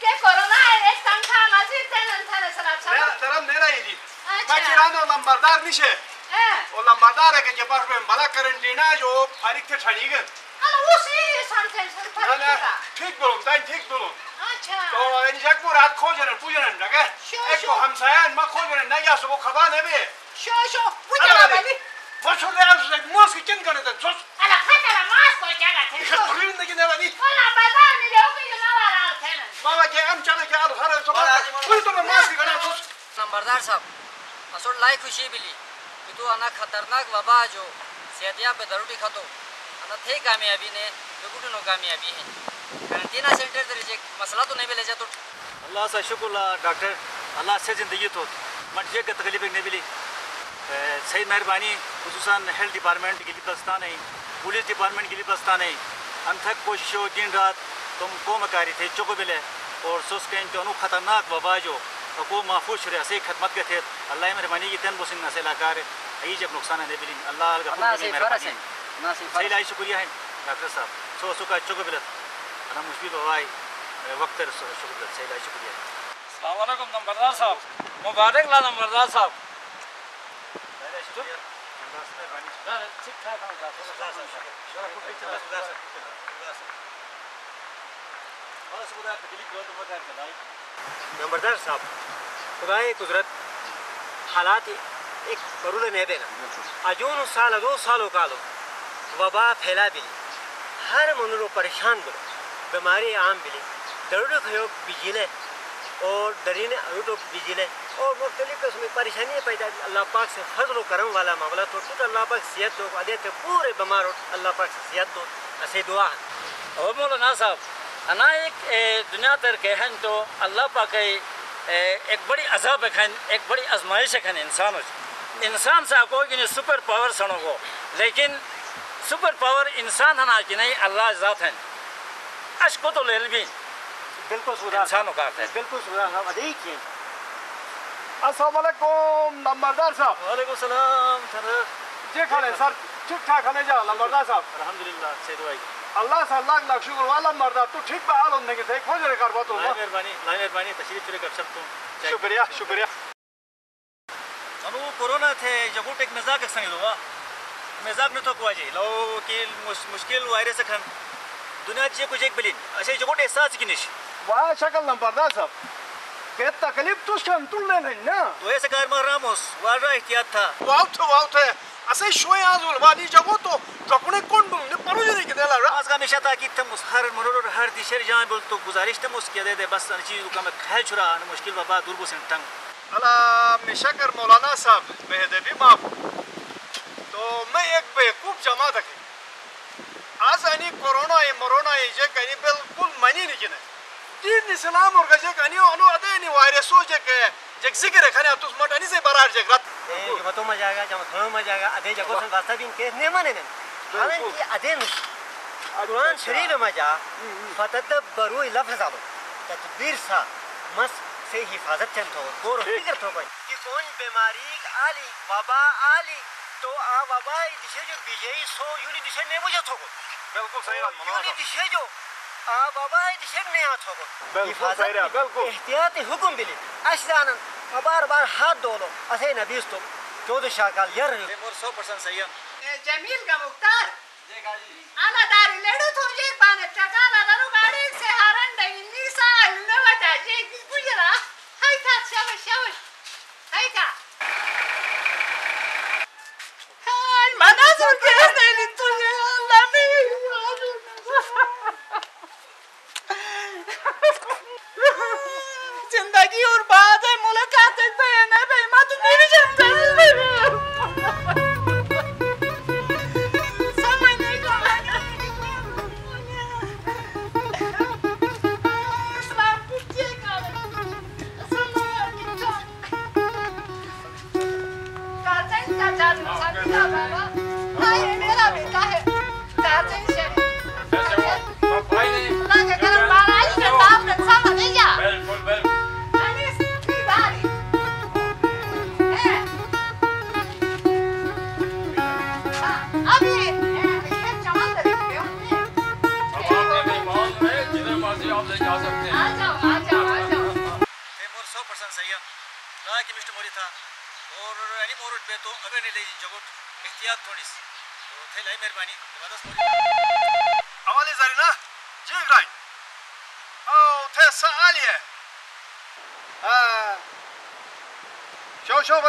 Ke corona es tanka mazir tenen tane sana मेरा çaba. तरम मेरा ही दी अच्छा। मैं किरानो लंबरदार निशे Eh. और लंबरदार है के पास में बड़ा करंटीना जो फारिक थे ठणीगन Ana o şey san sen sen ना ना para. ठीक बोलूँ ताई ठीक बोलूँ Acha. तो इन जग को रात खो जने पूजन लगे एक को हमसाया मा खो जने ना या सब खबा ने बे Şo şo bu Ana ne bale. bale? वो छोले आप से मोस की किन करे तो sos Ana patara mas ko jaga ten. इस पुलिस ने किने वाली Ana bazar ni de o gün ne var al tenen. बाबा के हम चले के आलू सारे सब कोई तो मास की sos नंबरदार साहब असोड लाई खुशी बिली कि तू अना खतरनाक वबा जो सेहतिया पे दरुटी खतो अना थे कामयाबी ने दुगुटू नो कामयाबी है कांटीना सेंटर दरे मसला तो नहीं बेले जा तो अल्लाह सा शुक्र डॉक्टर अल्लाह से ज़िंदगी तो मट जे का तकलीफ़ ने मिली सही मेहरबानी खसूस हेल्थ डिपार्टमेंट के लिए बस्ता नहीं पुलिस डिपार्टमेंट के लिए बस्ता नहीं। अंथक कोशिशों दिन रात तुम को मकारी थे चुको बिले और सुस्कैन तो अनु खतरनाक वबा जो तो को महफूज शुरू से खदमत के थे। अल्लाह मेहरबानी की तन बुसिंग नसे लाकार यही जब नुकसान है बिली अल्लाह का है। सही लाई शुक्रिया है डॉक्टर साहब। सो सुका चुको बिलत अना मुश्किल हवाई वक्त शुक्रिया। सही लाई शुक्रिया। सलामकुम नंबरदार साहब। मुबारक ला नंबरदार साहब। नंबरदार साहब खुदाए कुदरत हालात एक करूल नहीं देना अजून साल दो सालों का लो वबा फैला बिली हर मनुरो परेशान बिलो बीमारी आम बिली दरुड़ खयो बिजिले और दरीने अरुटो बिजिले और मुख्तलिफ़ किस्म की परेशानी पैदा अल्लाह पाक से फजल करम वाला मामला तो टूट अल्लाह पाक सेहत दो अदे थे पूरे बीमार हो अल्लाह पाक से सेहत दो। ऐसे दुआ है। और मौलाना साहब अना एक दुनिया तर कहन तो अल्लाह पाक एक बड़ी अजाब खन एक बड़ी आजमाइश खन इंसान हो। इंसान से आपको कि सुपर पावर सनो को लेकिन सुपर पावर इंसान हना कि नहीं अल्लाह जात है। अशको तो ले भी बिल्कुल सुधार इंसानों का बिल्कुल सुधार साहब अदे ही। वालेकुम नंबरदार साहब वालेकुम सलाम सर खाने सर ठीक ठाक खाने जा नंबरदार साहब अल्हम्दुलिल्लाह से दुआई अल्लाह से लाख लाख शुक्र वाला नंबरदार तू ठीक बा आलो नहीं थे खोज रे करबा तो मेहरबानी लाई मेहरबानी तशरीफ़ चुरे कर सकते हो शुक्रिया शुक्रिया अनु कोरोना थे जगो टेक मज़ाक संग लो मज़ाक न तो को जे लो कि मुश्किल वायरस खन दुनिया जे कुछ एक बिलिन अच्छा जगो एहसास की निश वाह शक्ल नंबरदार साहब के तकलीफ़ तुल ले नहीं ना तो ऐसे कार मार रामोस वारा एहतियात था वाव थे वाव थे असे शोय आज वाली जगो तो कपड़े कौन बोल ने परो जे के देला आज का हमेशा था कि तुम उस हर मनोर हर दिशर जाए बोल तो गुजारिश तुम उसके दे दे बस चीज़ का मैं खैल छुरा मुश्किल बाबा दूर बस टंग अला मिशकर मौलाना साहब बेहदबी माफ़ तो मैं एक बेवकूफ़ जमा तक आज आणि कोरोना ये मरोना ये जे कहीं बिल्कुल मनी नहीं किने दीन इस्लाम और गजे कहीं अनु अदे नहीं हो जे के जे ज़िक्र खने तुस मट अनि से बरार जे गत ए जब तो मज़ा आएगा जब थोड़ा मज़ा आएगा अदे जगो सन वास्ता बिन के ने माने ने हालन की अदे न कुरान शरीफ में मज़ा फतत बरु लफ्ज आलो तकबीर सा मस से हिफाजत थे तो गोर फ़िक्र तो कोई कि कौन बीमारी आली वबा आली तो आ वबा दिशे जो बीजे सो यूनी दिशे ने मुझे तो बिल्कुल सही बात मना यूनी दिशे जो आ वबा दिशे ने आ तो बिल्कुल सही रहा, बिल्कुल। एहतियाती हुक्म बिली अशदान बार बार हाथ धो लो असे नबीस तो चौदह शाकाल यर तैमूर सौ परसेंट सही है जमील का मुख्तार आला दारी लेडो तो जे पाने टकाला दारू गाड़ी से हरण दई निसा न बता जे गुजरा हाय था शाबाश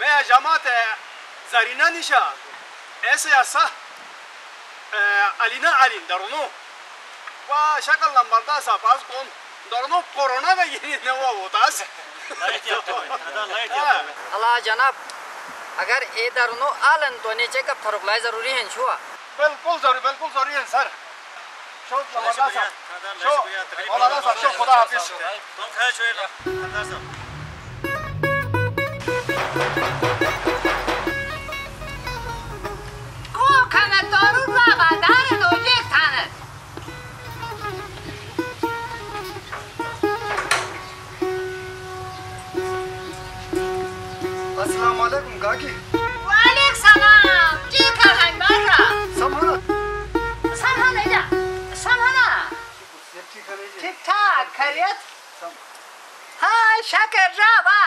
मैं जमात zarina nisha ऐसे ऐसा अलीना अली दरनो वा शक्ल लंबरदा सा पास कौन दरनो कोरोना का ये न वो होता है अल्लाह जनाब अगर ए दरनो आलन तो नीचे का फरुकलाई जरूरी है छुआ बिल्कुल जरूरी बिल्कुल जरूरी है सर शो लंबरदा सा शो मौलाना साहब शो खुदा हाफिज तुम खैर छुए लो सरदार साहब अस्सलाम वालेकुम काकी वालेकुम सलाम की खाना बारा संभालो संभाल जा संभाला ठीक है ठीक ठाक खैरियत हाँ शकर रावा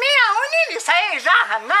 मियाँ उन्हीं ने सही राह ना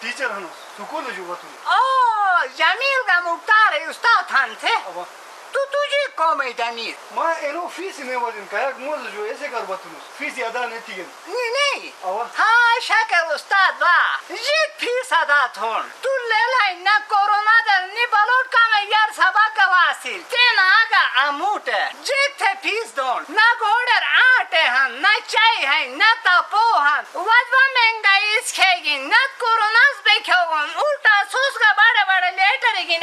टीचर हनु स्कूल जो तुम ओ जमील का मुख्तार है उस्ताद थान थे। तू तुझे कौम है जमील माँ एनो फ़ीस ने वज़न कया मोज जो ऐसे कर बतनु फ़ीस अदा नहीं थी नहीं नहीं हाँ शकर उस्ताद बा ये फ़ीस अदा थोन तू ले लाई ना कोरोना दर नि बलोट का में यार सबा गवासिल तेन आगा अमूट जे थे फ़ीस दोन ना घोड़र आटे हन ना चाय है ना तपो हन वजवा महँगाई इस खेगी ना कोरोना पे खेगन उल्टा सोच का बड़े बड़े लेटर की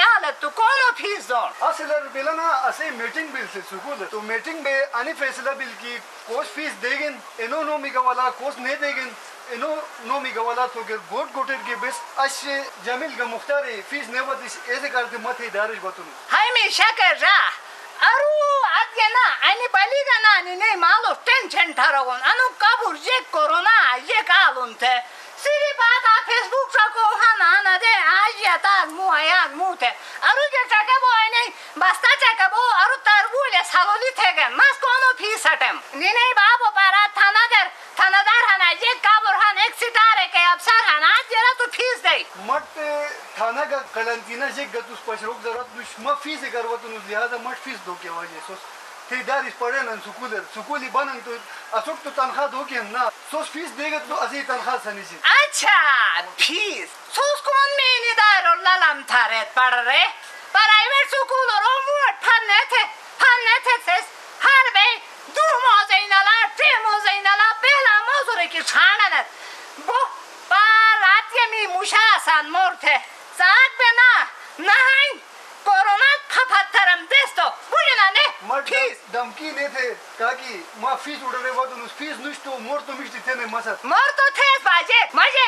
ना बिल ना असे मीटिंग बिल से स्कूल तो मीटिंग में आनी फैसला बिल की कोर्स फ़ीस देगन इनो नोमी का वाला कोर्स नहीं देगन इनो नोमी का वाला तो के गोट गोटेर के बेस अशे जमील का मुख्तार है फ़ीस नहीं बतिस ऐसे करते मत ही दारिश बतनु. हाय मी शकर रा, अरु आगे ना, आणि बलिगा ना, आणि नाही मालो टेन्शन ठरवून, अनु काबूर जे कोरोना जे कालून थे. सिरी बात आ फेसबुक चा को हाना ना दे, आज येता मु आया मु थे अरु जे टाके बो आहे नाही बस्ता टाके बो अरु तरबुले सालोली थे गन मस कोनो फ़ी सटम नि नाही बाबो पारा थाना दर थानादार हना जे काबूर हन एक सितारे के अफसर हना जरा तो फ़ीस दे मट थाना का कलंतीना जे गतुस पशरोक ज़रूरत दुश म फ़ीस कर बतनु लिहाजा मट फ़ीस दो के वजह सोस थे दारिश पड़े न स्कूल स्कूल बनन तो असुक तो तनखा दो के ना सोस फ़ीस देगा तो असी तनखा सनी से अच्छा फ़ीस सोस कौन में निदार और ललम थारे पड़ रहे प्राइवेट स्कूल और मोट फन्ने थे फन्ने थे से हर बे दो मोजैनला ते मोजैनला पहला मोजरे की छानन बो बारात ये मी मुशासन मोरथे साथ पे ना नहीं कोरोना खपतरम देस्तो बुझना ने मट फ़ीस धमकी ने थे काकी म फ़ीस उड़ रहे बतनु फ़ीस नुश तो मोर तो मिष्टी थे ने मसत मोर तो थे बाजे मज़े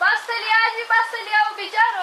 Basta ali, basta ali, obiđaro,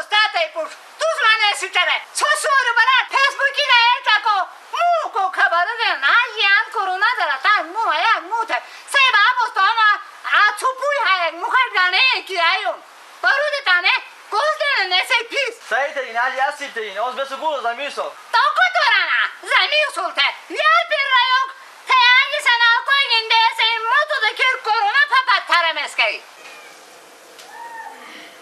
ustata. そそうるばらペースブキだえたこもうこかばるでなやんコロナだらたんもやんもてせばぼとまあつぷいはやもかだねきだよばるでたねこうでねせピースさいていなじあしっていのすべすぼろざみそとことらなざみそてやべらよてあげさなおこいにんでせんもとできるコロナパパたらめすかい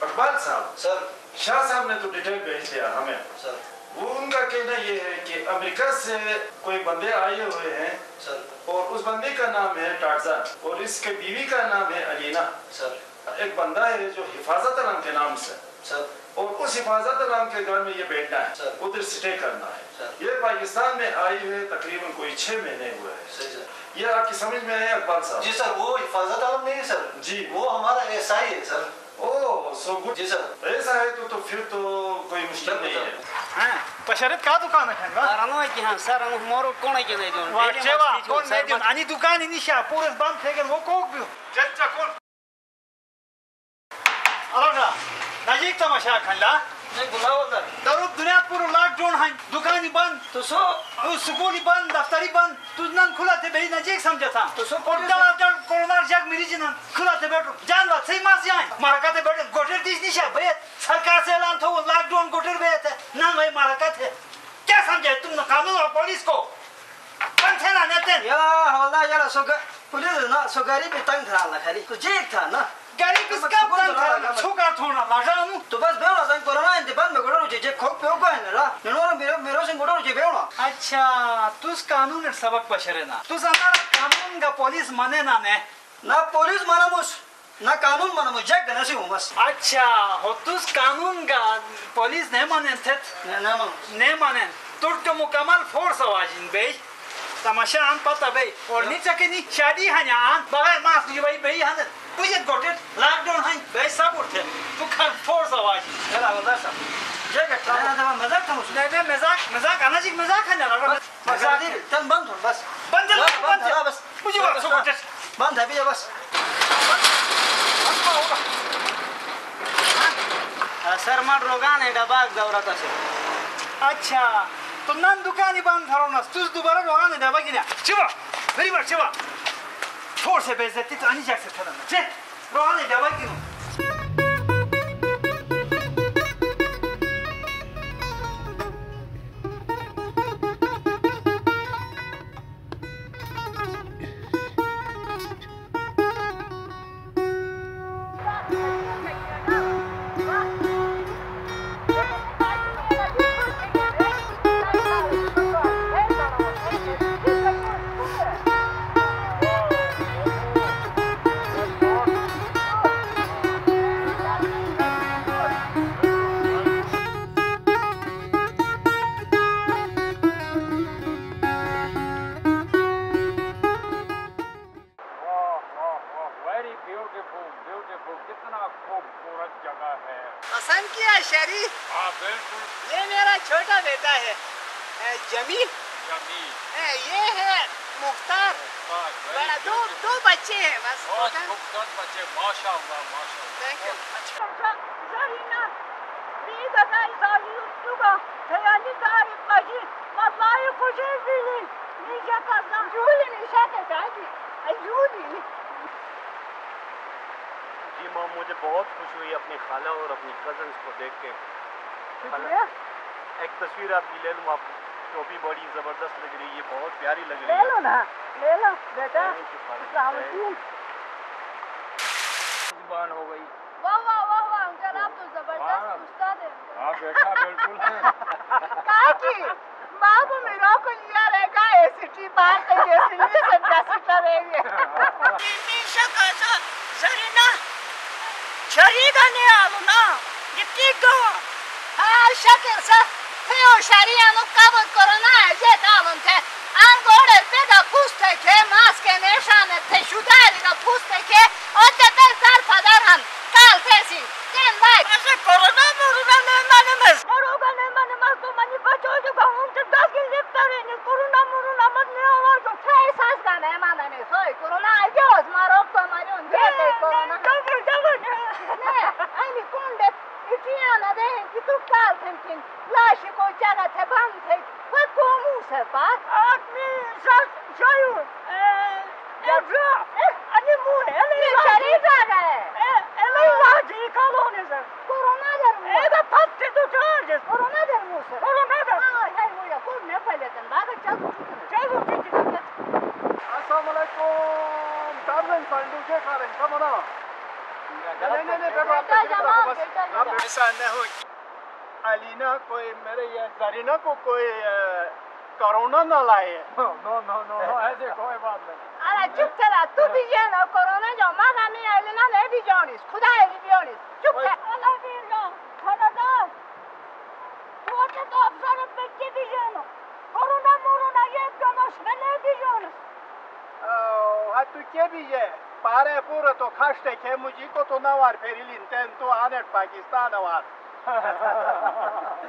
Iqbal साहब सर। शाह साहब ने तो डिटेल भेज दिया हमें। सर। वो उनका कहना ये है कि अमेरिका से कोई बंदे आए हुए हैं सर। और उस बंदे का नाम है टार्जन और इसके बीवी का नाम है अलीना। सर। एक बंदा है जो हिफाजत अलम के नाम से। सर। और उस हिफाजत अलम के घर में ये बैठना है सर। उधर स्टे करना है। ये पाकिस्तान में आए हुए तकरीबन कोई छह महीने हुए हैं। ये आपकी समझ में है अकबाल साहब? जी सर वो हिफाजत आलम नहीं है सर। जी। वो हमारा ऐसा ही है सर। ओह सो गुड जी सर ऐसा है तो तो फिर तो कोई मुश्किल नहीं है पशरत का दुकान है Khan Rano ki han sar anu moro kona ki nei don. वाचेवा कोण नाही देऊन आणि दुकान निशा पुरेस बंद फेगन वो कोक बियो चच्चा कोण अलगा नजीक तमाशा खानला नहीं बुलाओ सर दरुब दुनिया पूरा लॉकडाउन है दुकानी बंद तो सो स्कूल बंद दफ्तरी बंद तुझनन खुला थे भाई नजीक समझा था तो सो कोरोना कोरोना जग मिली जिनन खुला थे बैठो जान बात सही मास जाए मारका थे बैठे गोटेर दिस निशा भैया सरकार से ऐलान था वो लॉकडाउन गोटेर भैया थे ना भाई मारका थे क्या समझे तुम कानून और पुलिस को बंद थे ना नेते या हवलदार यार सो पुलिस ना सो गाड़ी पे तंग था ना खाली तो जेक था ना गाड़ी किसका तंग था छोका थोड़ा लाजा नु तो बस बेवना सन कोरोना इंते बंद में गोड़ो जे खोक पे को है ना ननो मेरो मेरो से गोड़ो जे बेवना अच्छा तुस कानून er सबक पशरे ना। तुस अंदर कानून का पुलिस माने ना ने। ना पुलिस माना मानमुस ना कानून मानमुस जग ना से बस। अच्छा हो तुस कानून का पुलिस नहीं माने थे? ना ना नहीं माने। तुर तो मुकम्मल फोर्स आवाजिन बे तमाशा आन पता बे और नीचे के नी शादी हन्या आन बगैर मास्क जी भाई बे हन बुझे गोटे लॉकडाउन है बे सब उठे तू खर फोर्स आवाज़ चला हवलदार साहब जग था ना ना मज़ाक था मुझे नहीं नहीं मज़ाक मज़ाक आना जी मज़ाक है ना मज़ाक तन बंद हो बस बंद बस बंद बंद बस मुझे बात सो गोटे बंद है भैया बस सर मार रोगान है डबाग दौरत असे अच्छा तो नन दुकानी बंद करो ना तुझ दोबारा लोगा ने दबा गिना शिवा वेरी बार शिवा फोर से बेइज्जती तो तस्वीर आपकी ले लूँ आपको टोपी बड़ी ज़बरदस्त लग रही है बहुत प्यारी लग ले रही लो है। ना ले लो बेटा। नहीं है। अलैकुम ज़ुबान हो गई। वाह वाह वाह वाह अंकल आप तो ज़बरदस्त उस्ताद हैं। हाँ बेटा बिल्कुल। काकी बाबू मेरा को लिया रहेगा एसिटी के नहीं रहेंगे। Gitti go Ha şakir sa Teo şariyanı pe oșaria nu capăt coronaia jetalinte. Angore pe da pusteke, maske nešane, te šudari da pusteke, od te bez zarpa daran, kal tezi, ten vaj. Pa se korona moruga nema nemez. Moruga nema nemez, to mani pa çocuk, umcet gazgin liptarini, korona moruna maz ne olacak? Hey sazga nema nemez, hoy korona ayoz, marok to marun, diyete korona. Davul, davul. Ne, aynı kundet, iki yana deyin ki tu kalsın ki, laşı Jenna to corona ना लाए no no no no ऐसे कोई बात नहीं Ala çup tela tu bijeno korona jo maga mi elina ne bijonis Kuda eli bijonis Çup te Ala bijo Kanada Tuote to afsana pekki bijeno Korona morona yet ganos ve ne bijonis हा तू के भी ये पारे पूरा तो खास्टे के मुझी को तो ना वार फेरिलिन तेन तो आनेट पाकिस्तान वार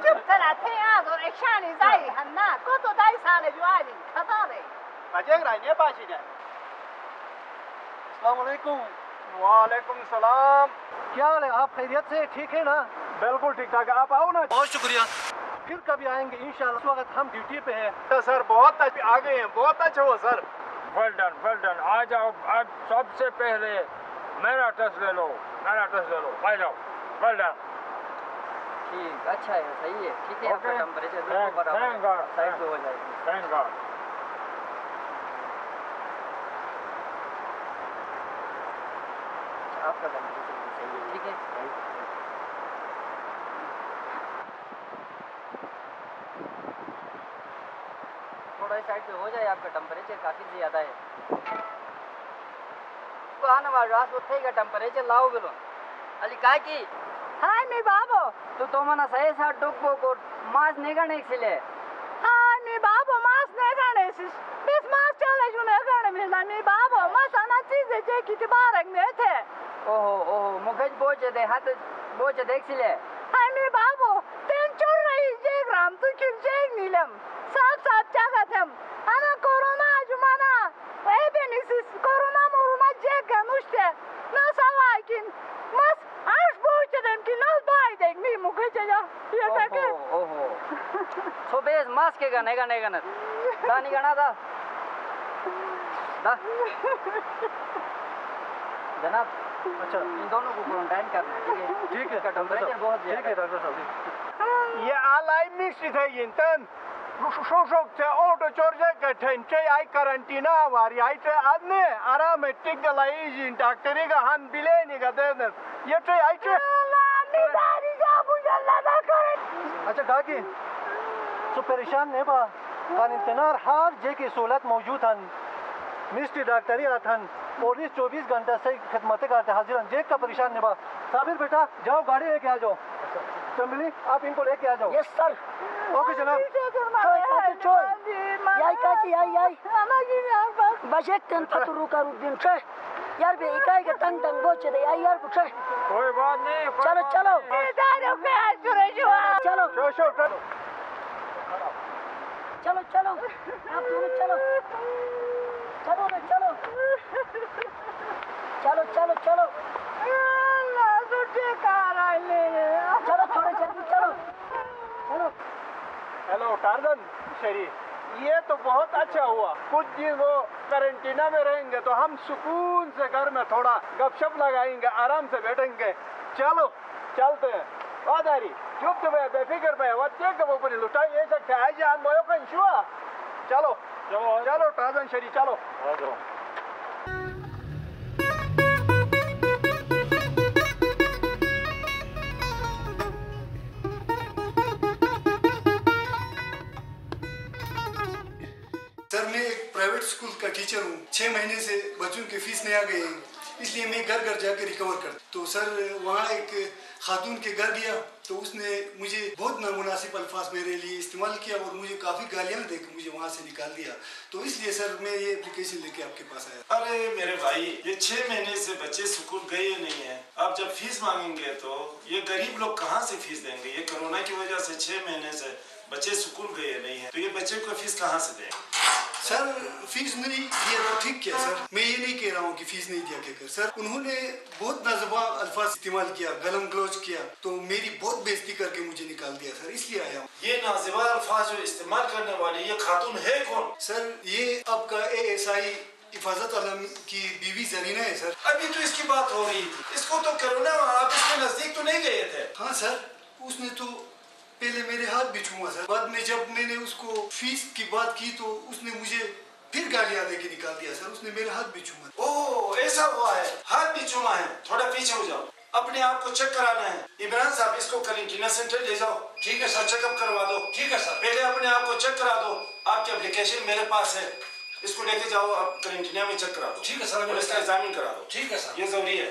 Çup tela te azor ekşani zayi hanna Koto Ajay Rai ने पाशी ने अस्सलाम वालेकुम वालेकुम सलाम क्या हाल है आप खैरियत से ठीक है ना बिल्कुल ठीक ठाक आप आओ ना बहुत शुक्रिया फिर कभी आएँगे इंशाल्लाह इस वक्त हम ड्यूटी पे हैं तो सर बहुत अच्छे आ गए हैं बहुत अच्छा हो sir well done well done आ जाओ अब सबसे पहले मेरा टेस्ट ले लो मेरा टेस्ट ले लो आ जाओ वेल डन ठीक अच्छा है सही है ठीक है आपका Okay. टेम्परेचर बिल्कुल बराबर. साइड हो जाएगी थैंक गॉड आपका टेम्परेचर भी सही है ठीक है। थोड़ा इस साइड पे हो जाए आपका टेम्परेचर काफ़ी ज़्यादा है। तो आना रात उठे का टेम्परेचर लाओ बिलो। अली काय की? हाय मी बाबो। तो तो मना सही साथ डुक को मास निगण सिले हाय मी बाबो मास ne ganesis Biz mas çalışmıyor ne ganemis mi babo mas ana çize ce kiti barak ne te ओहो ओहो मुखज बोझ दे हाथ बोझ देख सिले Hay mi babo ten çor rahi je gram tu kim je nilam Sap sap çagatem Ana korona acumana Ebenisis korona moruna je ganuşte Nasa vakin Mas aş boğuşedem ki nal baydek mi mukaca ya Yatake ओहो ओहो so base मास के गने गने गने दानी गना था दा जनाब अच्छा इन दोनों को क्वारंटाइन करना है ठीक है? ठीक है टेम्परेचर बहुत ठीक है डॉक्टर साहब ये आलाई मिक्स थे यिंतन शोशोक ते ओटो चोरजे ठेंचे आई काrantina वारी आई ते आदने आराम टिक गलाई जिन डॉक्टरी का हान बिले नि का देन ये ते आई ते अच्छा काकी सो परेशान नहीं बा कान इंतनार हर जे की सहूलत मौजूद हन। मिस्टी डॉक्टरी आथन। पुलिस 24 घंटा से खिदमत करते हाजिर हन जे का परेशान बा साबिर बेटा जाओ गाड़ी लेके आ जाओ चमली आप इनको लेके आ जाओ यस सर ओके जनाब çoy. Yay kaki yay yay. Başek ten faturu karuddin çoy. Yar be ikay ke tang tang boche de yay yar bu çoy. कोई बात नहीं. नहीं। Chalo. शो शो चलो चलो आप दोनों चलो चलो ना चलो। चलो चलो चलो। हेलो टार्जन शरी ये तो बहुत अच्छा हुआ। कुछ दिन वो करंटीना में रहेंगे तो हम सुकून से घर में थोड़ा गपशप लगाएँगे, आराम से बैठेंगे। चलो, चलते हैं। वादारी चुप तो बेफिक्र भाई वच्चे के वो लुटाई, ये सकते हैं? आज मोयो का इंशुआ चलो। चलो चलो। टार्जन शरी चलो सर मैं एक प्राइवेट स्कूल का टीचर हूँ। छः महीने से बच्चों की फ़ीस नहीं आ गई। है इसलिए मैं घर घर जाकर रिकवर कर तो सर वहाँ एक खातून के घर गया तो उसने मुझे बहुत नामुनासिब अल्फाज मेरे लिए इस्तेमाल किया और मुझे काफ़ी गालियाँ देकर मुझे वहाँ से निकाल दिया। तो इसलिए सर, मैं ये एप्लीकेशन लेके आपके पास आया। अरे मेरे भाई, ये छह महीने से बच्चे स्कूल गए नहीं है। अब जब फ़ीस मांगेंगे तो ये गरीब लोग कहाँ से फ़ीस देंगे? ये कोरोना की वजह से छह महीने से बच्चे स्कूल गए नहीं है। तो ये बच्चे को फ़ीस कहाँ से देंगे? सर फ़ीस नहीं दिया तो ठीक किया सर। मैं ये नहीं कह रहा हूँ कि फ़ीस नहीं दिया कहकर सर उन्होंने बहुत नाजुबा अल्फाज इस्तेमाल किया गलम ग्लोज किया तो मेरी बहुत बेजती करके मुझे निकाल दिया सर। इसलिए आया हूँ। ये नाजिबा अल्फाज जो इस्तेमाल करने वाले ये खातून है कौन? सर ये आपका ए एस आई हिफाजत आलम की बीवी जरीना है सर। अभी तो इसकी बात हो रही थी। इसको तो कोरोना आप इसके नज़दीक तो नहीं गए थे। हाँ सर उसने तो पहले मेरे भी छुआ सर बाद में जब मैंने उसको फ़ीस की बात की तो उसने मुझे फिर गालियाँ दे के निकाल दिया सर। उसने मेरे हाथ भी छुआ ओ ऐसा हुआ है। हाथ भी चुमा है। थोड़ा पीछे हो जाओ। अपने आप को चेक कराना है। इमरान साहब इसको करेंटीना सेंटर ले जाओ। ठीक है सर? चेकअप करवा दो। ठीक है सर। पहले अपने आप को चेक करा दो। आपकी एप्लीकेशन मेरे पास है। इसको लेके जाओ आप करेंटीना में चेक करा दो। ठीक है सर? इसका एग्जामिन करा दो। ठीक है सर। ये ज़रूरी है।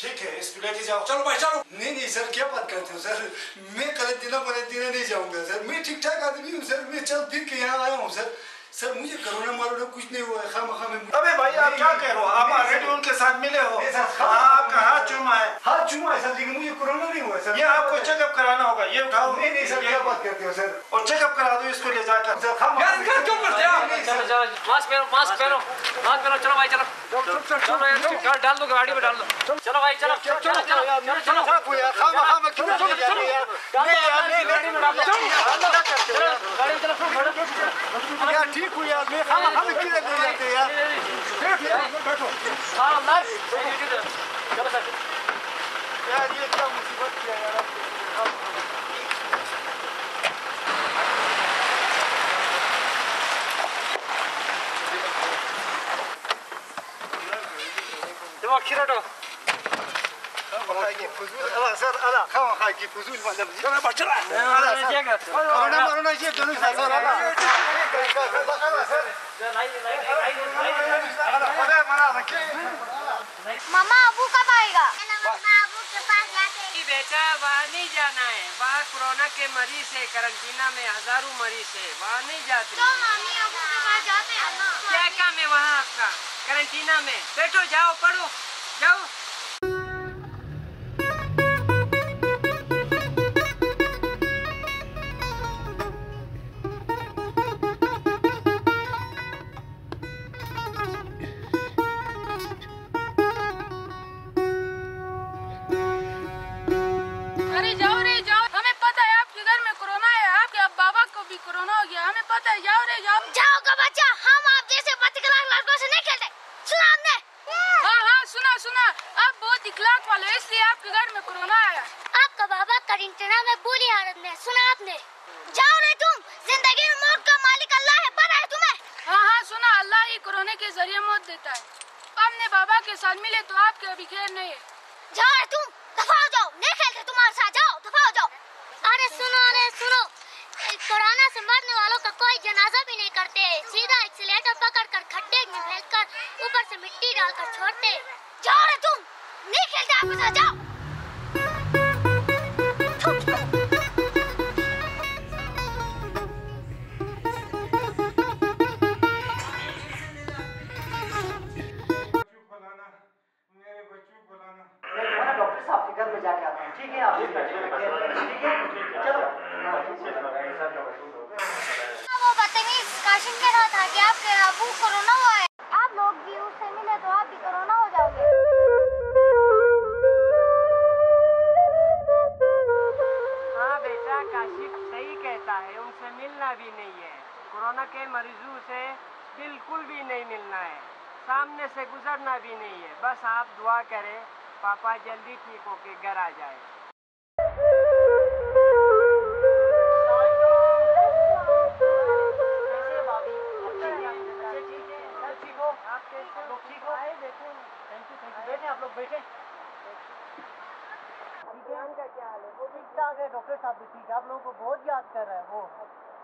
ठीक है इसको लेके जाओ। चलो भाई, चलो। नहीं नहीं, सर, क्या बात करते हो, सर? मैं कल दिन बने नहीं जाऊँगा, सर। मैं ठीक ठाक आदमी हूँ, सर। मैं चल फिर के यहाँ आया हूँ, सर। सर मुझे कोरोना मारोना कुछ नहीं हुआ है खाम खाम अबे भाई आप क्या कह रहे हो आप ऑलरेडी उनके साथ मिले हो हाँ, आपका हाथ चूमा है हाथ चूमा है सर लेकिन मुझे कोरोना नहीं हुआ है सर ये आपको चेकअप कराना होगा ये उठाओ नहीं नहीं सर क्या बात करते हो सर और चेकअप करा दो इसको ले जाकर यार इनका क्यों करते हो आप? चलो चलो मास्क पहनो मास्क पहनो मास्क पहनो चलो भाई चलो चलो डाल दो गाड़ी में डाल दो चलो भाई चलो चलो चलो चलो चलो चलो खाम खाम क्यों चलो चलो चलो नहीं यार नहीं गाड़ी में डाल दो चलो गाड़ी में चलो यार ठीक हुई यार मैं खाम खाम क्यों ले जाते यार बैठो हाँ अंदर चलो सर यार ये क्या मुसीबत किया यार दिमाग खिराटो सर अला खाओ खाई की फजूल मतलब चलो बच्चा अला मम्मा अबू कब आएगा मम्मा अबू के पास जाते बेटा वहाँ नहीं जाना है। वहाँ कोरोना के मरीज़ है करंटीना में हज़ारों मरीज़ है। वहाँ नहीं जाते। तो मम्मी अबू के पास जाते हैं ना। क्या काम है वहाँ आपका? करंटीना में। बैठो जाओ पढ़ो। जाओ। पापा जल्दी ठीक होके घर आ जाए। बैठे आप लोग बैठे। क्या हाल है? वो ठीक ठाक है डॉक्टर साहब भी ठीक है। आप लोगों को बहुत याद कर रहा है वो।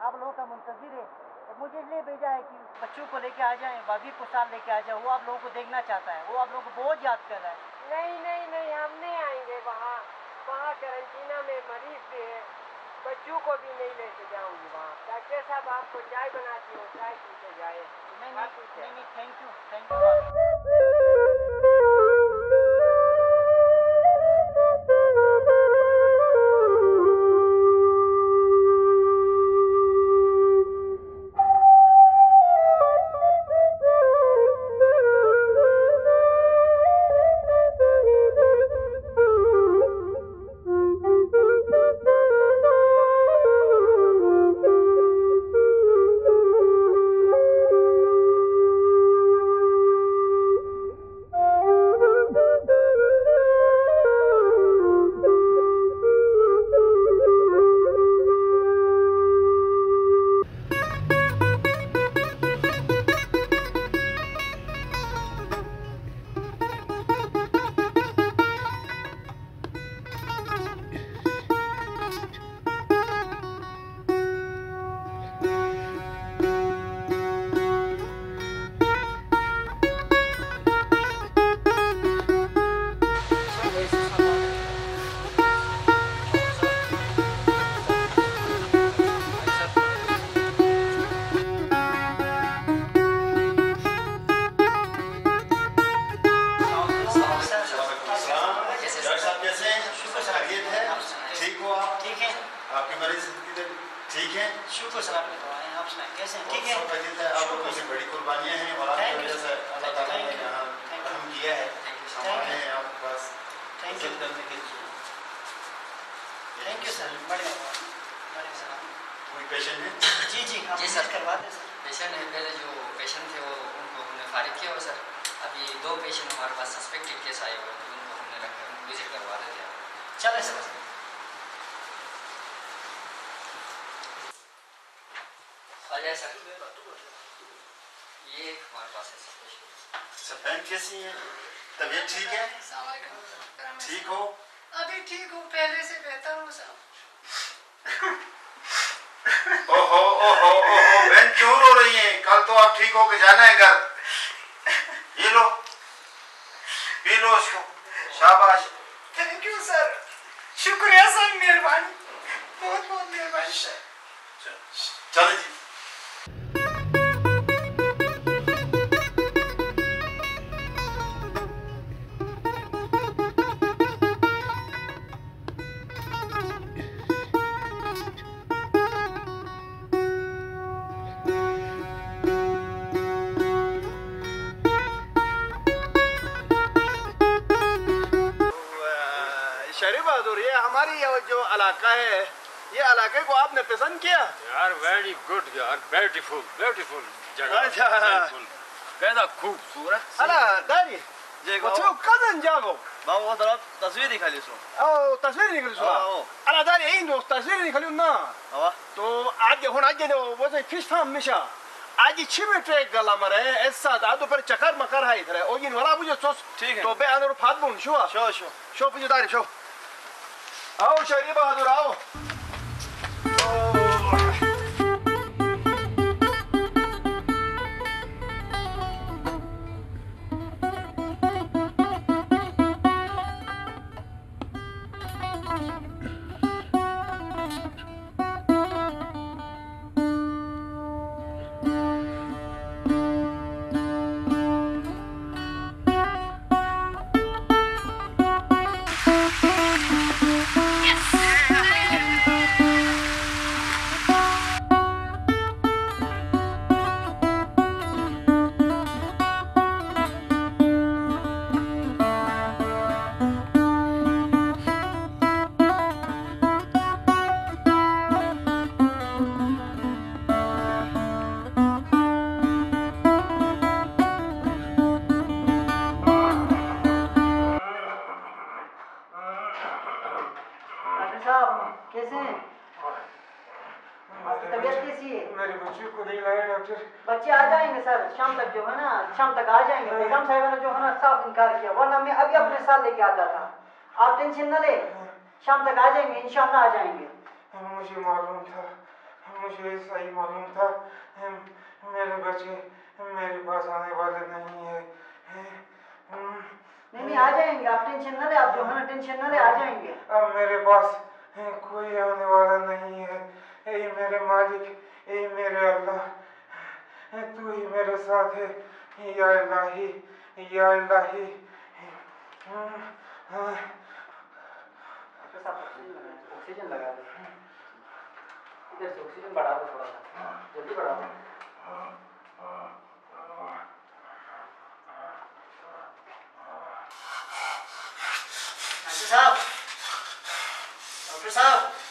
आप लोगों का मुंतजिर है। और मुझे इसलिए भेजा है कि बच्चों को लेके आ जाए बाकी को साथ लेके आ जाए। वो आप लोगों को देखना चाहता है। वो आप लोगों को बहुत याद कर रहा है। नहीं नहीं नहीं हम नहीं आएँगे वहाँ। वहाँ करंटीना में मरीज़ भी है। बच्चों को भी नहीं लेके जाऊँगी वहाँ। डॉक्टर साहब आपको चाय बनाती हूँ चाय पी के जाए। नहीं नहीं नहीं thank you thank you thank you sir बड़े बड़े सर कोई पेशेंट है? जी जी हम जी सर करवा दें सर पेशेंट है पहले जो पेशेंट थे वो उनको हमने फारिग किया हुआ सर अभी दो पेशेंट हमारे पास सस्पेक्टेड केस आए हुए हैं तो उनको हमने रखा विज़िट करवा देते हैं चले सर आ जाए सर ये हमारे पास है सर पेशेंट सफ़ेद कैसी है। तबीयत ठीक है? ठीक हो? अभी ठीक हूँ पहले से बेहतर हूँ सब। ओहो ओहो ओहो बहन क्यों रो रही हैं? कल तो आप ठीक होके जाना है घर। ये लो पी लो इसको। शाबाश। थैंक यू सर शुक्रिया सर मेहरबानी। बहुत बहुत मेहरबानी सर चलो जी। इलाका है। ये इलाके को आपने पसंद किया? यार वेरी गुड यार ब्यूटीफुल ब्यूटीफुल जगह। अच्छा। कैसा खूबसूरत अला दारी. What's your cousin Jago? बाबू को तरफ़ तस्वीर दिखाली सो Oh, तस्वीर निकली सो हाँ, अला दारी यही दोस्त तस्वीर निकली ना हवा तो आज हूँ आज जो वो जो फ़िश फार्म मिशा आज छिबे ट्रेक गला मरे ऐसा आदो पर चकर मकर है इधर ओ इन वाला बुझो सोस ठीक है। तो बे आदो फात बुन शो शो शो शो बुझो दारी शो आओ शरीफ बहादुर आओ डॉक्टर किया वरना मैं अभी अपने साथ लेके आता था। आप टेंशन न ले। शाम तक आ जाएँगे इंशाल्लाह आ जाएँगे। मुझे मालूम था। मुझे सही मालूम था। मेरे बच्चे मेरे पास आने वाले नहीं है। नहीं नहीं आ जाएँगे। आप टेंशन ना ले। आप जो है ना टेंशन ना ले। आ जाएँगे। अब मेरे पास कोई आने वाला नहीं है। ए मेरे मालिक ए मेरे अल्लाह। तू ही मेरे साथ है। या इलाही या इलाही। ऑक्सीजन लगा दे इधर से ऑक्सीजन बढ़ा दो थोड़ा सा जल्दी बढ़ा दो साहब, डॉक्टर साहब।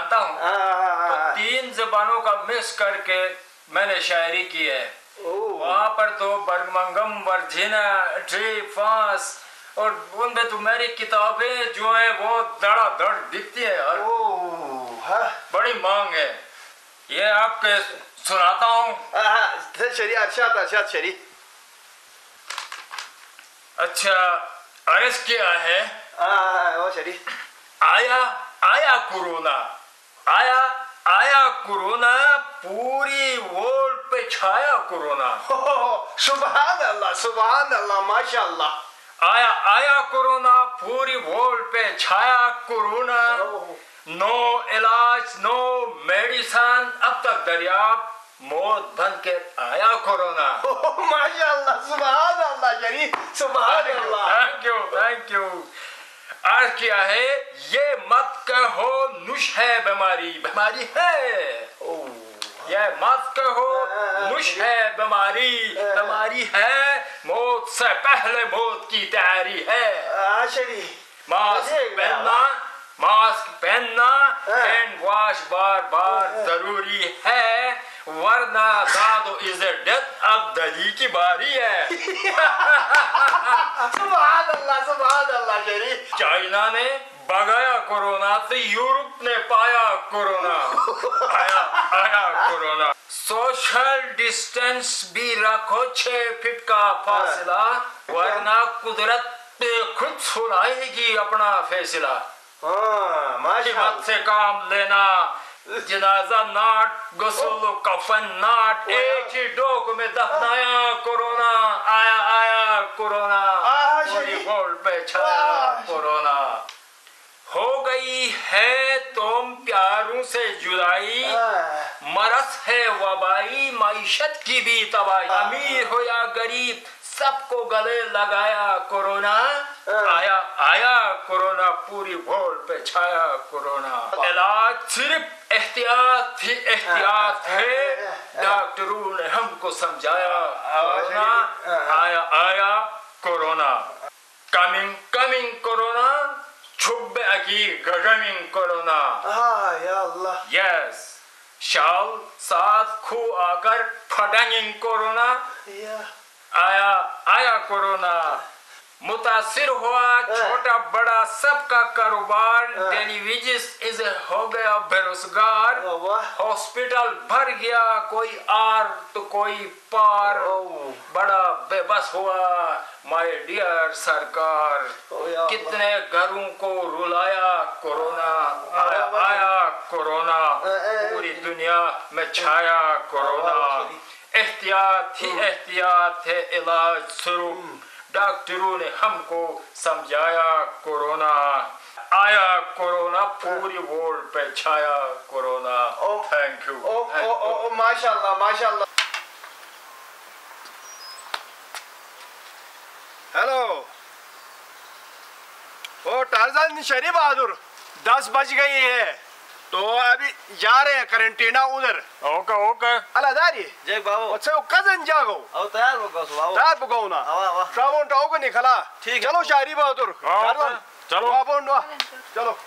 जानता हूँ। तो तीन जबानों का मिक्स करके मैंने शायरी की है। वहाँ पर तो बर्मिंगम वर्जीना ट्री फ्रांस और उनमें तो मेरी किताबें जो है वो दड़ा दड़ दिखती है यार बड़ी मांग है। ये आपके सुनाता हूँ। शरी अरशाद अरशाद शरी अच्छा अर्ज़ क्या है। वो शरी आया आया कोरोना। आया आया कोरोना पूरी वर्ल्ड पे छाया कोरोना। सुबहान अल्लाह सुबहान अल्लाह माशाल्लाह। आया आया कोरोना पूरी वर्ल्ड पे छाया कोरोना। नो इलाज नो मेडिसन अब तक दरियाब मौत बन के आया कोरोना। माशाल्लाह सुबहान अल्लाह शरी सुबहान अल्लाह थैंक यू थैंक यू अर्ज़ क्या है ये मत कहो नुश है बीमारी बीमारी है। ये मत कहो नुश है बीमारी बीमारी है। मौत से पहले मौत की तैयारी है। मास्क पहनना मास्क पहनना हैंड वॉश बार बार ज़रूरी है। वरना दादो इज़ डेथ अब दली की बारी है। सुबहान अल्लाह सुबहान अल्लाह चाइना ने भगाया कोरोना तो यूरोप ने पाया कोरोना। आया आया कोरोना। सोशल डिस्टेंस भी रखो छह फीट का फासला वरना कुदरत पे खुद सुनाएगी अपना फैसला। हिम्मत से काम लेना जनाजा नाट गसल कफन नाट एक ही डोक में दफनाया कोरोना आया आया कोरोना। पूरी वर्ल्ड पे छाया कोरोना। हो गई है तुम प्यारों से जुदाई मरस है वबाई मीशत की भी तबाही। अमीर हो या गरीब सबको गले लगाया कोरोना। आया आया कोरोना पूरी वर्ल्ड पे छाया कोरोना। इलाज सिर्फ़ एहतियात ही एहतियात है डॉक्टरों ने हमको समझाया कोरोना आया आया कोरोना। कमिंग कमिंग कोरोना छुब अकी गगमिंग कोरोना। यस शाल साथ खू आकर फटेंगे कोरोना। आया आया कोरोना। मुतासिर हुआ छोटा बड़ा सबका कारोबार डेली वेजेस इज़ हो गया बेरोजगार। हॉस्पिटल भर गया कोई आर तो कोई पार। बड़ा बेबस हुआ माय डियर सरकार। कितने घरों को रुलाया कोरोना आया आया कोरोना। पूरी दुनिया में छाया कोरोना। एहतियात ही एहतियात है इलाज शुरू। डॉक्टरों ने हमको समझाया कोरोना। आया कोरोना पूरी वर्ल्ड पे छाया कोरोना। थैंक यू ओ ओ ओ माशाल्लाह माशाल्लाह। हेलो। ओ टारजान शरीफ बहादुर दस बज गई है। तो अभी जा रहे हैं करंटीना उधर। Okay okay. अला जा रही जय बाबू। अच्छा वो कज़न जागो। अब तैयार हो गो बाबू तैयार हो गो ना? ट्रावों टाओ को निकला। ठीक चलो शायरी बहादुर चलो चलो। बाबू चलो।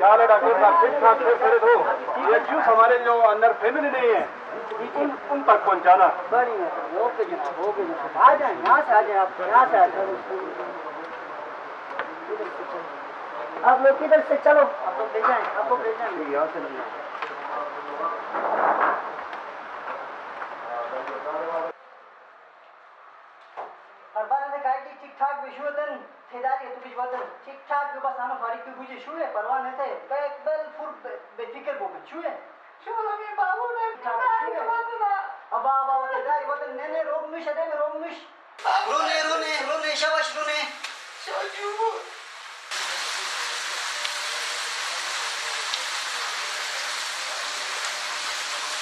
क्या है डॉक्टर साहब ठीक ठाक से करे तो ये जूस हमारे जो अंदर फैमिली नहीं है उन उन तक पहुंचाना। बढ़िया ओके जनाब ओके जनाब आ जाए यहाँ से आ जाए आप यहाँ से आ जाए। आप लोग किधर से चलो। आप लोग ले आप आपको ले जाए। यहाँ से Arbana da gayet ठीक ठाक ठेदारी है तुझ वतन ठीक ठाक जो बस आना फारिक तू बुझे है परवाह नहीं थे बैक बेल फुर बेफिकर बो शू है शू लगे बाबू ने वतन अब अब अब ठेदारी वतन ने ने रोग मिश है रोग मिश रोने रोने रोने शाबाश रोने शाजू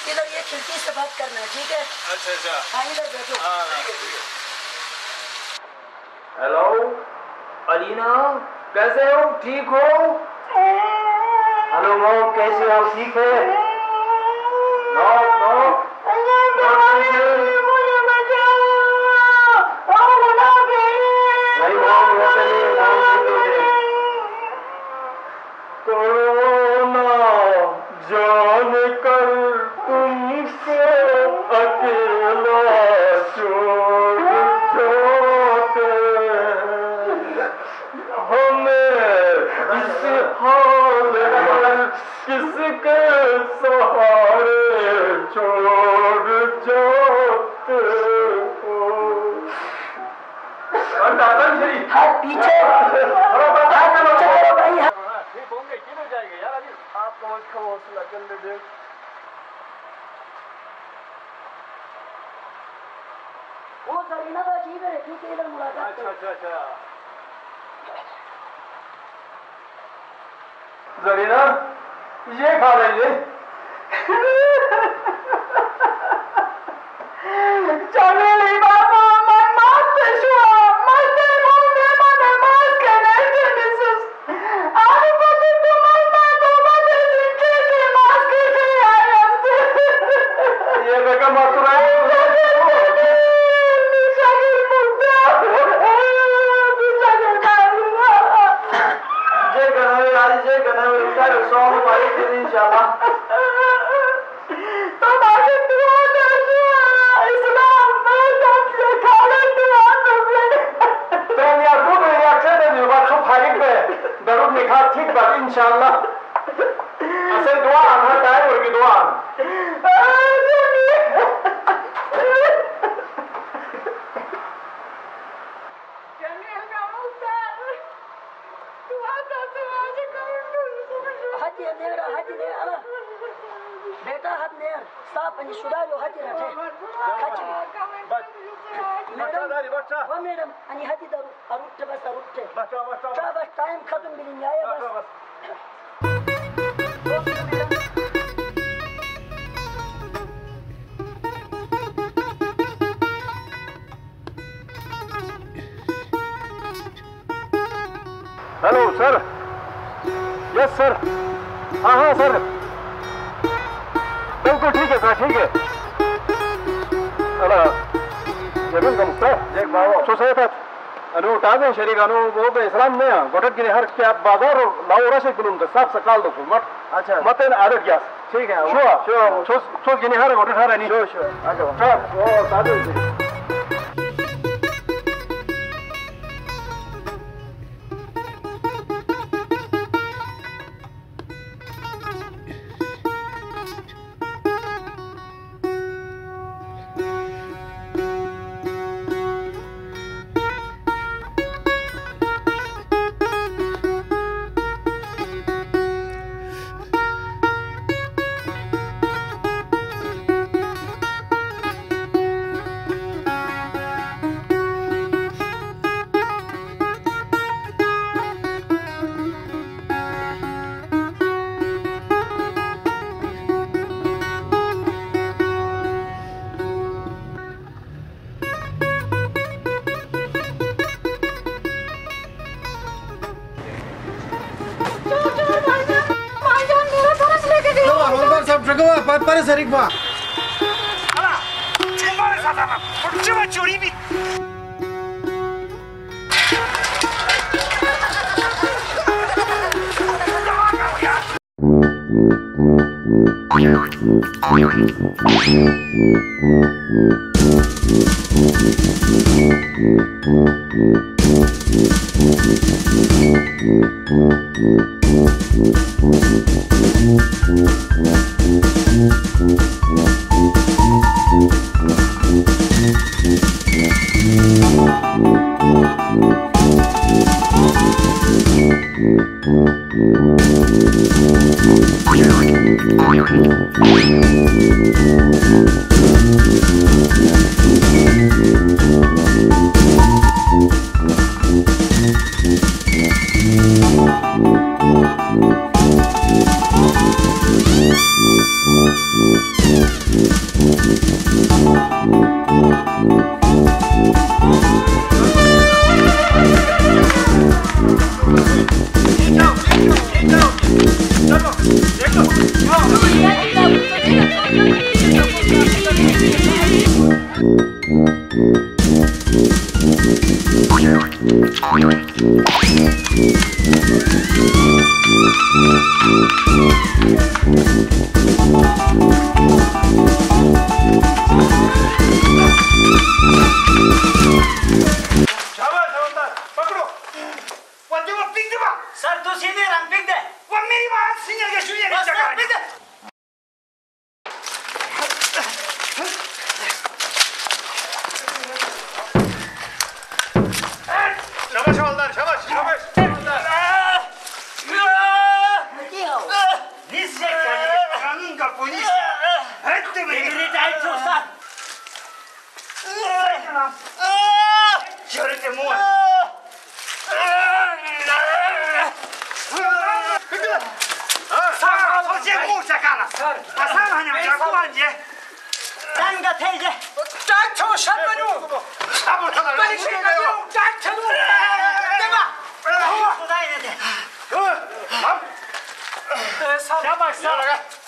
इधर ये खिड़की से बात करना है ठीक है अच्छा अच्छा हाँ इधर बैठो हेलो अलीना कैसे हो? ठीक हो? हेलो मॉम कैसे हो? ठीक है? हर क्या बाज़ार लाओ रशे कुलुम तो सब सकाल दो मत अच्छा। मत इन आदत क्या ठीक है शो शो शो शो गिने हर गोटक हर नहीं। शो शो अच्छा सब ओ ताजे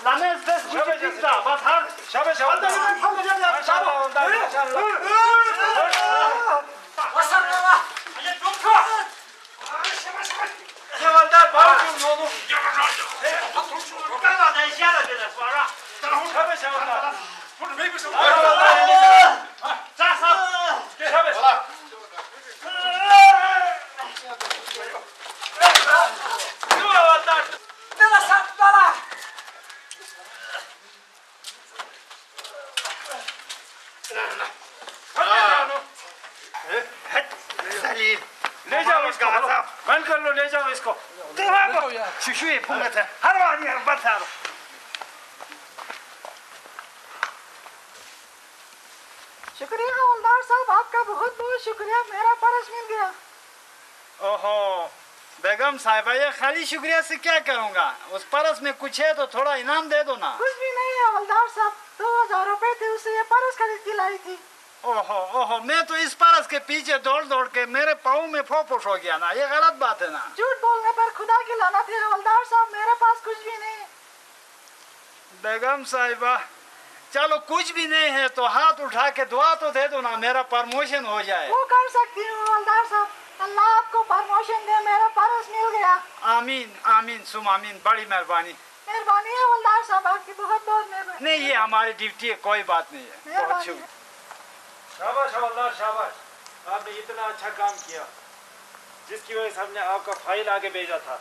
라면 스페스 쿠키 진짜 봐 다. 샤베 샤베. 안다 이거 탕거 잡아. 샤베. 온다. 샤베. 와사라. 이제 좀 펴. 아, 샤베 샤베. 야만다 바로 좀 넣어. 야만다. 아, 돌출. 까다 내 샤라 되네. 봐라. 샤베 샤베. 不是没不是。शुक्रिया मेरा पर्स मिल गया। ओहो बेगम साहिबा ये खाली शुक्रिया से क्या करूँगा? उस परस में कुछ है तो थोड़ा इनाम दे दो ना। कुछ भी नहीं है हवलदार साहब। दो हज़ार रुपए थे उससे ये पर्स खरीद के लाई थी। ओहो ओहो मैं तो इस परस के पीछे दौड़ दौड़ के मेरे पाँव में फोपुश हो गया ना ये गलत बात है ना। झूठ बोलने पर खुदा की लानत है हवलदार साहब मेरे पास कुछ भी नहीं बेगम साहिबा चलो कुछ भी नहीं है तो हाथ उठा के दुआ तो दे दो ना मेरा प्रमोशन हो जाए। वो कर सकती हूँ हवलदार साहब। अल्लाह आपको प्रमोशन दे मेरा पर्स मिल गया। आमीन आमीन सुम आमीन बड़ी मेहरबानी। मेहरबानी है हवलदार साहब आपकी बहुत बहुत मेहरबानी। नहीं ये हमारी ड्यूटी है कोई बात नहीं है बहुत शुक्रिया शाबाश हवलदार शाबाश। आपने इतना अच्छा काम किया जिसकी वजह से हमने आपका फ़ाइल आगे भेजा था।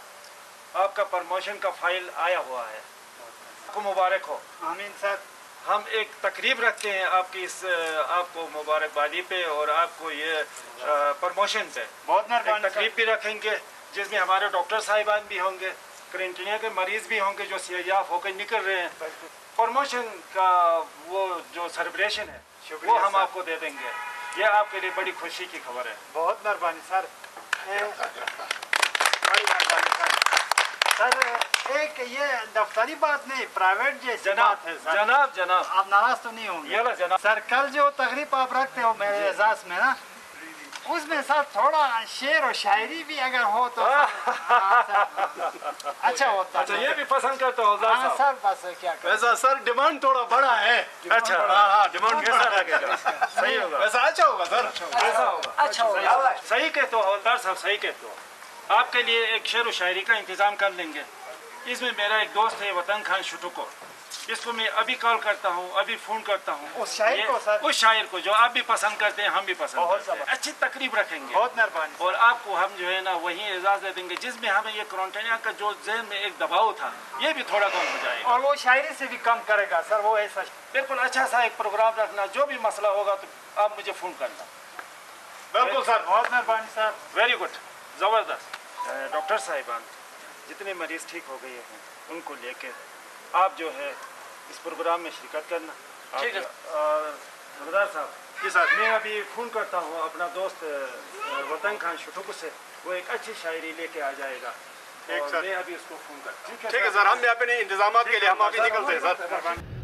आपका प्रमोशन का फ़ाइल आया हुआ है। आपको मुबारक हो। आमीन सर हम एक तकरीब रखते हैं आपकी इस आपको मुबारकबादी पे और आपको ये प्रमोशन पे। बहुत मेहरबानी तकरीब भी रखेंगे जिसमें हमारे डॉक्टर साहिबान भी होंगे क्रेंटिनिया के मरीज़ भी होंगे जो सेहयाफ होकर निकल रहे हैं। प्रमोशन का वो जो सेलिब्रेशन है वो हम आपको दे देंगे। ये आपके लिए बड़ी खुशी की खबर है। बहुत मेहरबानी सर। बड़ी मेहरबानी सर। सर एक ये दफ्तरी बात नहीं प्राइवेट जैसी जनाब, बात है सर जनाब, जनाब। आप नाराज़ तो नहीं होंगे। जनाब। सर कल जो तकरीब आप रखते हो मेरे एजाज में ना उसमें सर थोड़ा शेर और शायरी भी अगर हो तो सर, हाँ, अच्छा होता अच्छा ये भी पसंद करते हो हाँ सर बस क्या। वैसा सर डिमांड थोड़ा बड़ा है। अच्छा हाँ हाँ डिमांड कैसा लगेगा सही होगा। वैसा अच्छा होगा सर ऐसा होगा। अच्छा होगा। सही- सही कहते हो हवलदार साहब सही कहते हो। आपके लिए एक शेर व शायरी का इंतज़ाम कर लेंगे। इसमें मेरा एक दोस्त है वतन खान शुटुको। इसको मैं अभी कॉल करता हूँ अभी फ़ोन करता हूँ। उस शायर को सर? उस शायर को जो आप भी पसंद करते हैं हम भी पसंद बहुत करते हैं। अच्छी तकरीब रखेंगे। बहुत मेहरबानी और आपको हम जो है ना वही एजाज दे देंगे जिसमें हमें ये क्रोंटेनिया का जो जहन में एक दबाव था ये भी थोड़ा कम हो जाएगा। और वो शायरी से भी कम करेगा सर वो ऐसा बिल्कुल अच्छा सा एक प्रोग्राम रखना जो भी मसला होगा तो आप मुझे फ़ोन करना। बिल्कुल सर। बहुत मेहरबानी सर। वेरी गुड ज़बरदस्त। डॉक्टर साहिबान जितने मरीज़ ठीक हो गए हैं उनको लेके आप जो है इस प्रोग्राम में शिरकत करना ठीक है। साहब जी सर मैं अभी फ़ोन करता हूँ अपना दोस्त वतन खान शुटुक से वो एक अच्छी शायरी लेके आ जाएगा ठीक, सर। मैं अभी उसको फ़ोन करता हूँ ठीक है सर हम अपने इंतज़ाम के लिए हम अभी निकलते हैं सर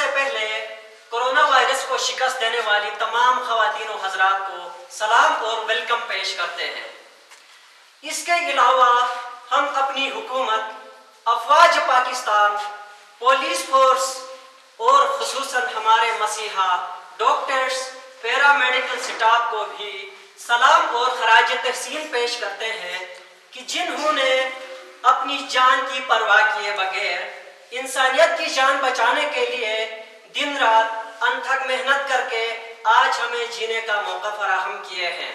सबसे पहले कोरोना वायरस को शिकस्त देने वाली तमाम खवातीन और हजरात को सलाम और वेलकम पेश करते हैं। इसके अलावा हम अपनी हुकूमत, अफवाज पाकिस्तान, पुलिस फोर्स और खसूसन हमारे मसीहा, डॉक्टर्स, पैरामेडिकल स्टाफ को भी सलाम और खराज तहसीन पेश करते हैं कि जिन्होंने अपनी जान की परवाह किए बगैर इंसानियत की जान बचाने के लिए दिन रात अनथक मेहनत करके आज हमें जीने का मौका फराहम किए हैं।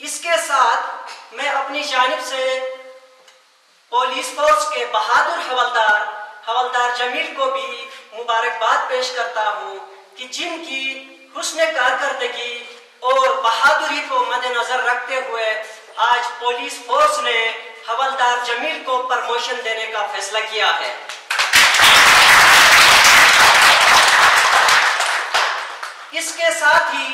इसके साथ मैं अपनी जानिब से पुलिस फोर्स के बहादुर हवलदार हवलदार जमील को भी मुबारकबाद पेश करता हूँ कि जिनकी हुस्न कारकर्दगी और बहादुरी को मद्देनजर रखते हुए आज पुलिस फोर्स ने हवलदार जमील को प्रमोशन देने का फैसला किया है। इसके साथ ही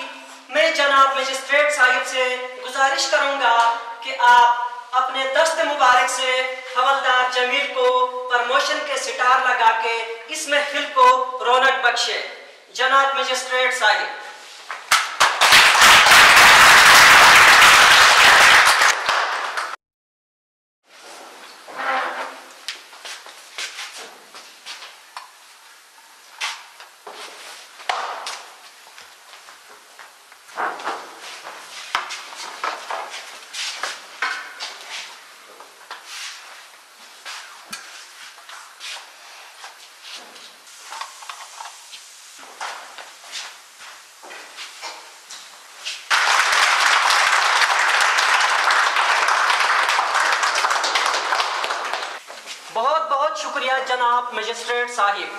मैं जनाब मजिस्ट्रेट साहिब से गुजारिश करूँगा कि आप अपने दस्त मुबारक से हवलदार जमील को प्रमोशन के सितार लगा के इस महफिल को रौनक बख्शे। जनाब मजिस्ट्रेट साहिब बहुत शुक्रिया जनाब मजिस्ट्रेट साहिब।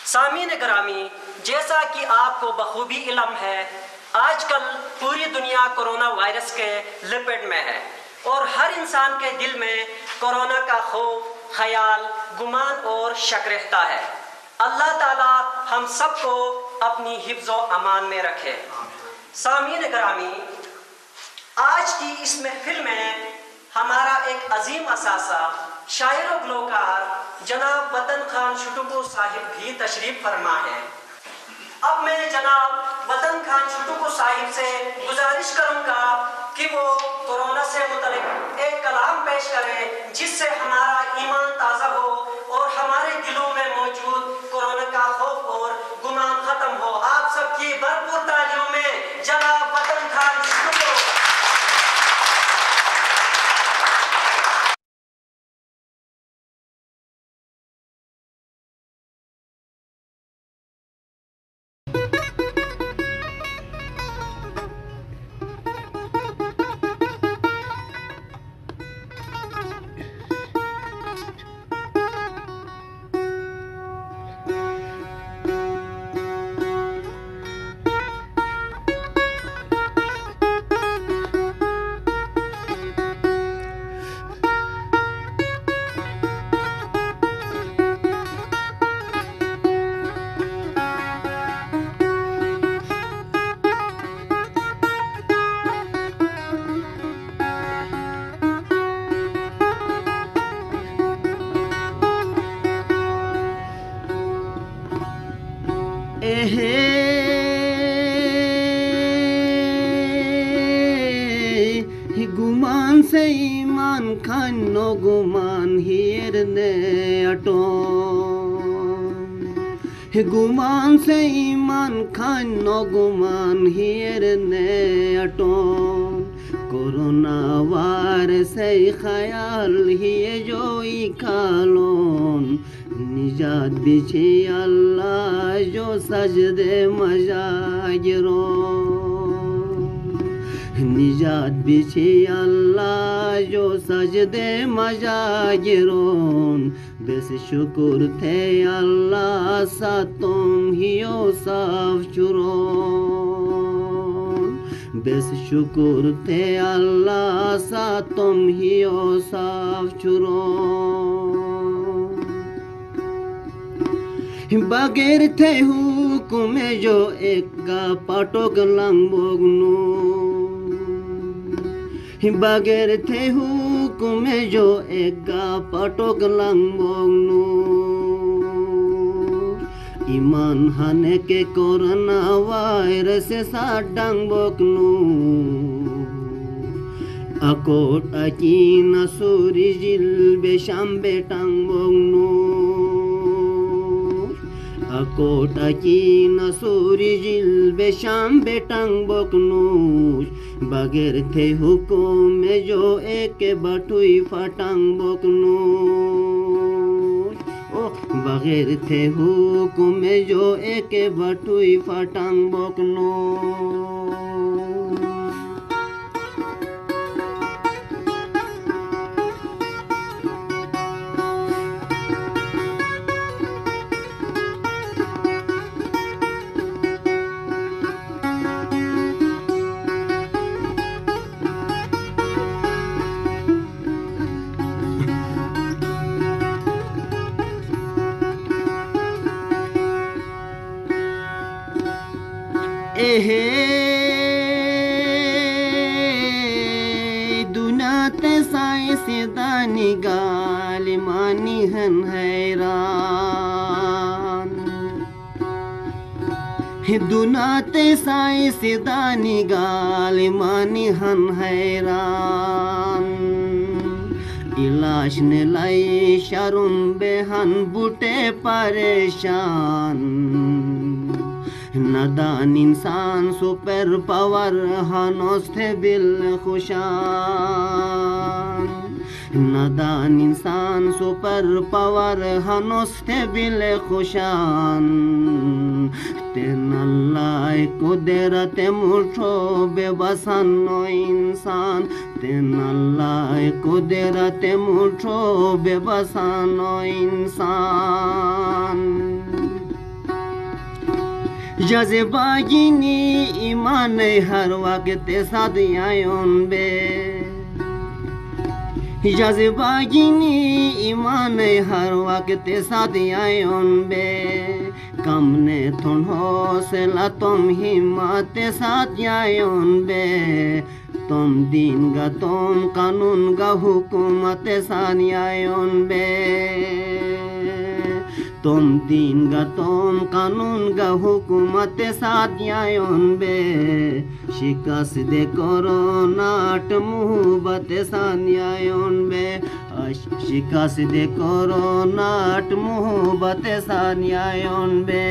सामीन ग्रामी जैसा कि आपको बखूबी इलम है, आजकल पूरी दुनिया कोरोना वायरस के लिपेट में है और हर इंसान के दिल में कोरोना का खौफ ख्याल, गुमान और शक रहता है। अल्लाह ताला हम सबको अपनी हिफ्ज अमान में रखे। सामीन ग्रामी आज की इस महफिल में हमारा एक अजीम असासा शायर व ग्लोकार जनाब वतन खान शुटुकू साहिब भी तशरीफ़ फरमा है। अब मैं जनाब वतन खान शुटुकू साहिब से गुजारिश करूँगा कि वो कोरोना से मुतलिक एक कलाम पेश करें, जिससे हमारा ईमान ताज़ा हो और हमारे दिलों में मौजूद कोरोना का खौफ और गुमान खत्म हो। आप सबकी भरपूर तालियों में जनाब वतन खान গুমান সে ইমান খান, নগুমান, হিয়ের নে আটন করুণাবার সেই খায়াল, হিয়ে জয়ী কালন। নিজাত বিছে আল্লাহ, জো সাজদে মজাজর নিজাত বিছে আল্লাহ, জো সাজদে মজাজরন। बेस शुक्र थे अल्लाह सा तुम हियो साफ़ शुक्र थे अल्लाह सा तुम हियो साफ़ बगैर थे बगैर थे हुकुमे जो एक पाटोक लंबोगनु इमान हाने के कोरोना वायरस सा डंगबोकनु अकोट अकीन सूरी जिल बेशम बेटंगबोगनु akot besham betang boknush bager the hukum me jo ek batui fatang boknush oh bager the hukum me jo ek batui fatang एहे दुना साई से दानी गाल मानी हन हैरान। दुना तसाए से दानी गाल मानी हन हैरान। इलाश ने लाई शरुम बेहन बूटे परेशान। नदान इंसान सुपर पावर हनोस थे बिल खुशान नदान इंसान सुपर पावर हनोस थे बिल खुशान तेन अल्लाह कुदरत मुठो बेबसन इंसान तेन अल्लाह कुदरत मुठो बेबसन इंसान जज्बागिनी ईमान हर वक्त साथ आयोन बे। जज्बागिनी ईमान हर वक्त साथ बे। कम ने थुन हौसला, तुम हिम्मत साथ आयोन बे। तुम दिन गा, तुम कानून गा, हुकूमत साथ बे। तुम दिन गा तुम कानून गा हुकूमत सादियायोन बे। शिकस दे कोरोनाट मुहबत सानियायोन बे। दे कोरोनाट मुहबत सानियायोन बे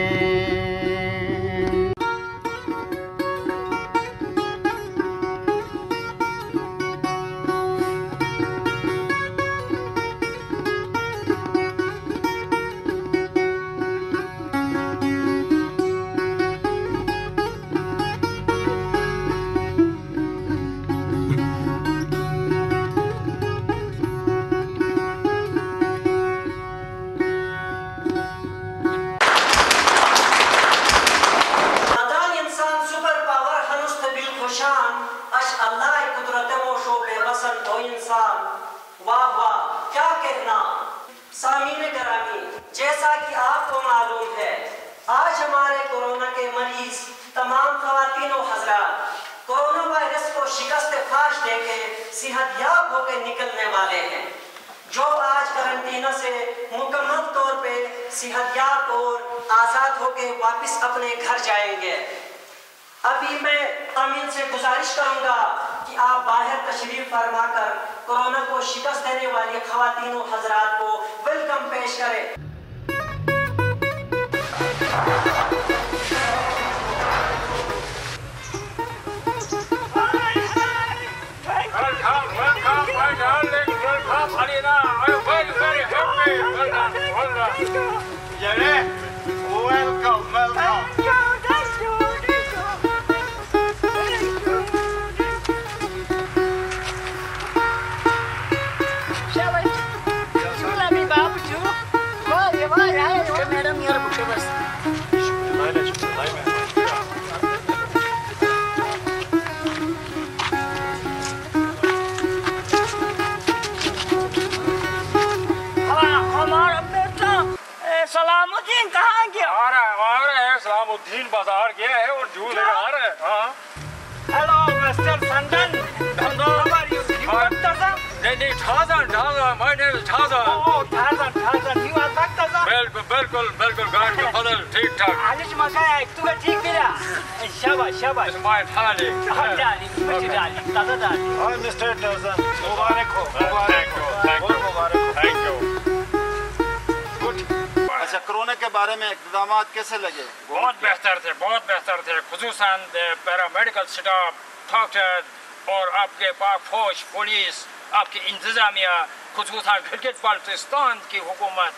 पैरामेडिकल स्टाफ डॉक्टर और आपके पाक फौज पुलिस, आपकी इंतजामिया खसूसन गिलगित पाकिस्तान की हुकूमत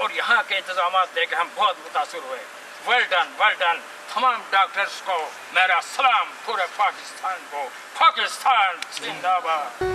और यहाँ के इंतज़ाम देख हम बहुत मुतासर हुए। वेल डन वेल डन तमाम डॉक्टर्स को मेरा सलाम पूरे पाकिस्तान को। पाकिस्तान जिंदाबाद।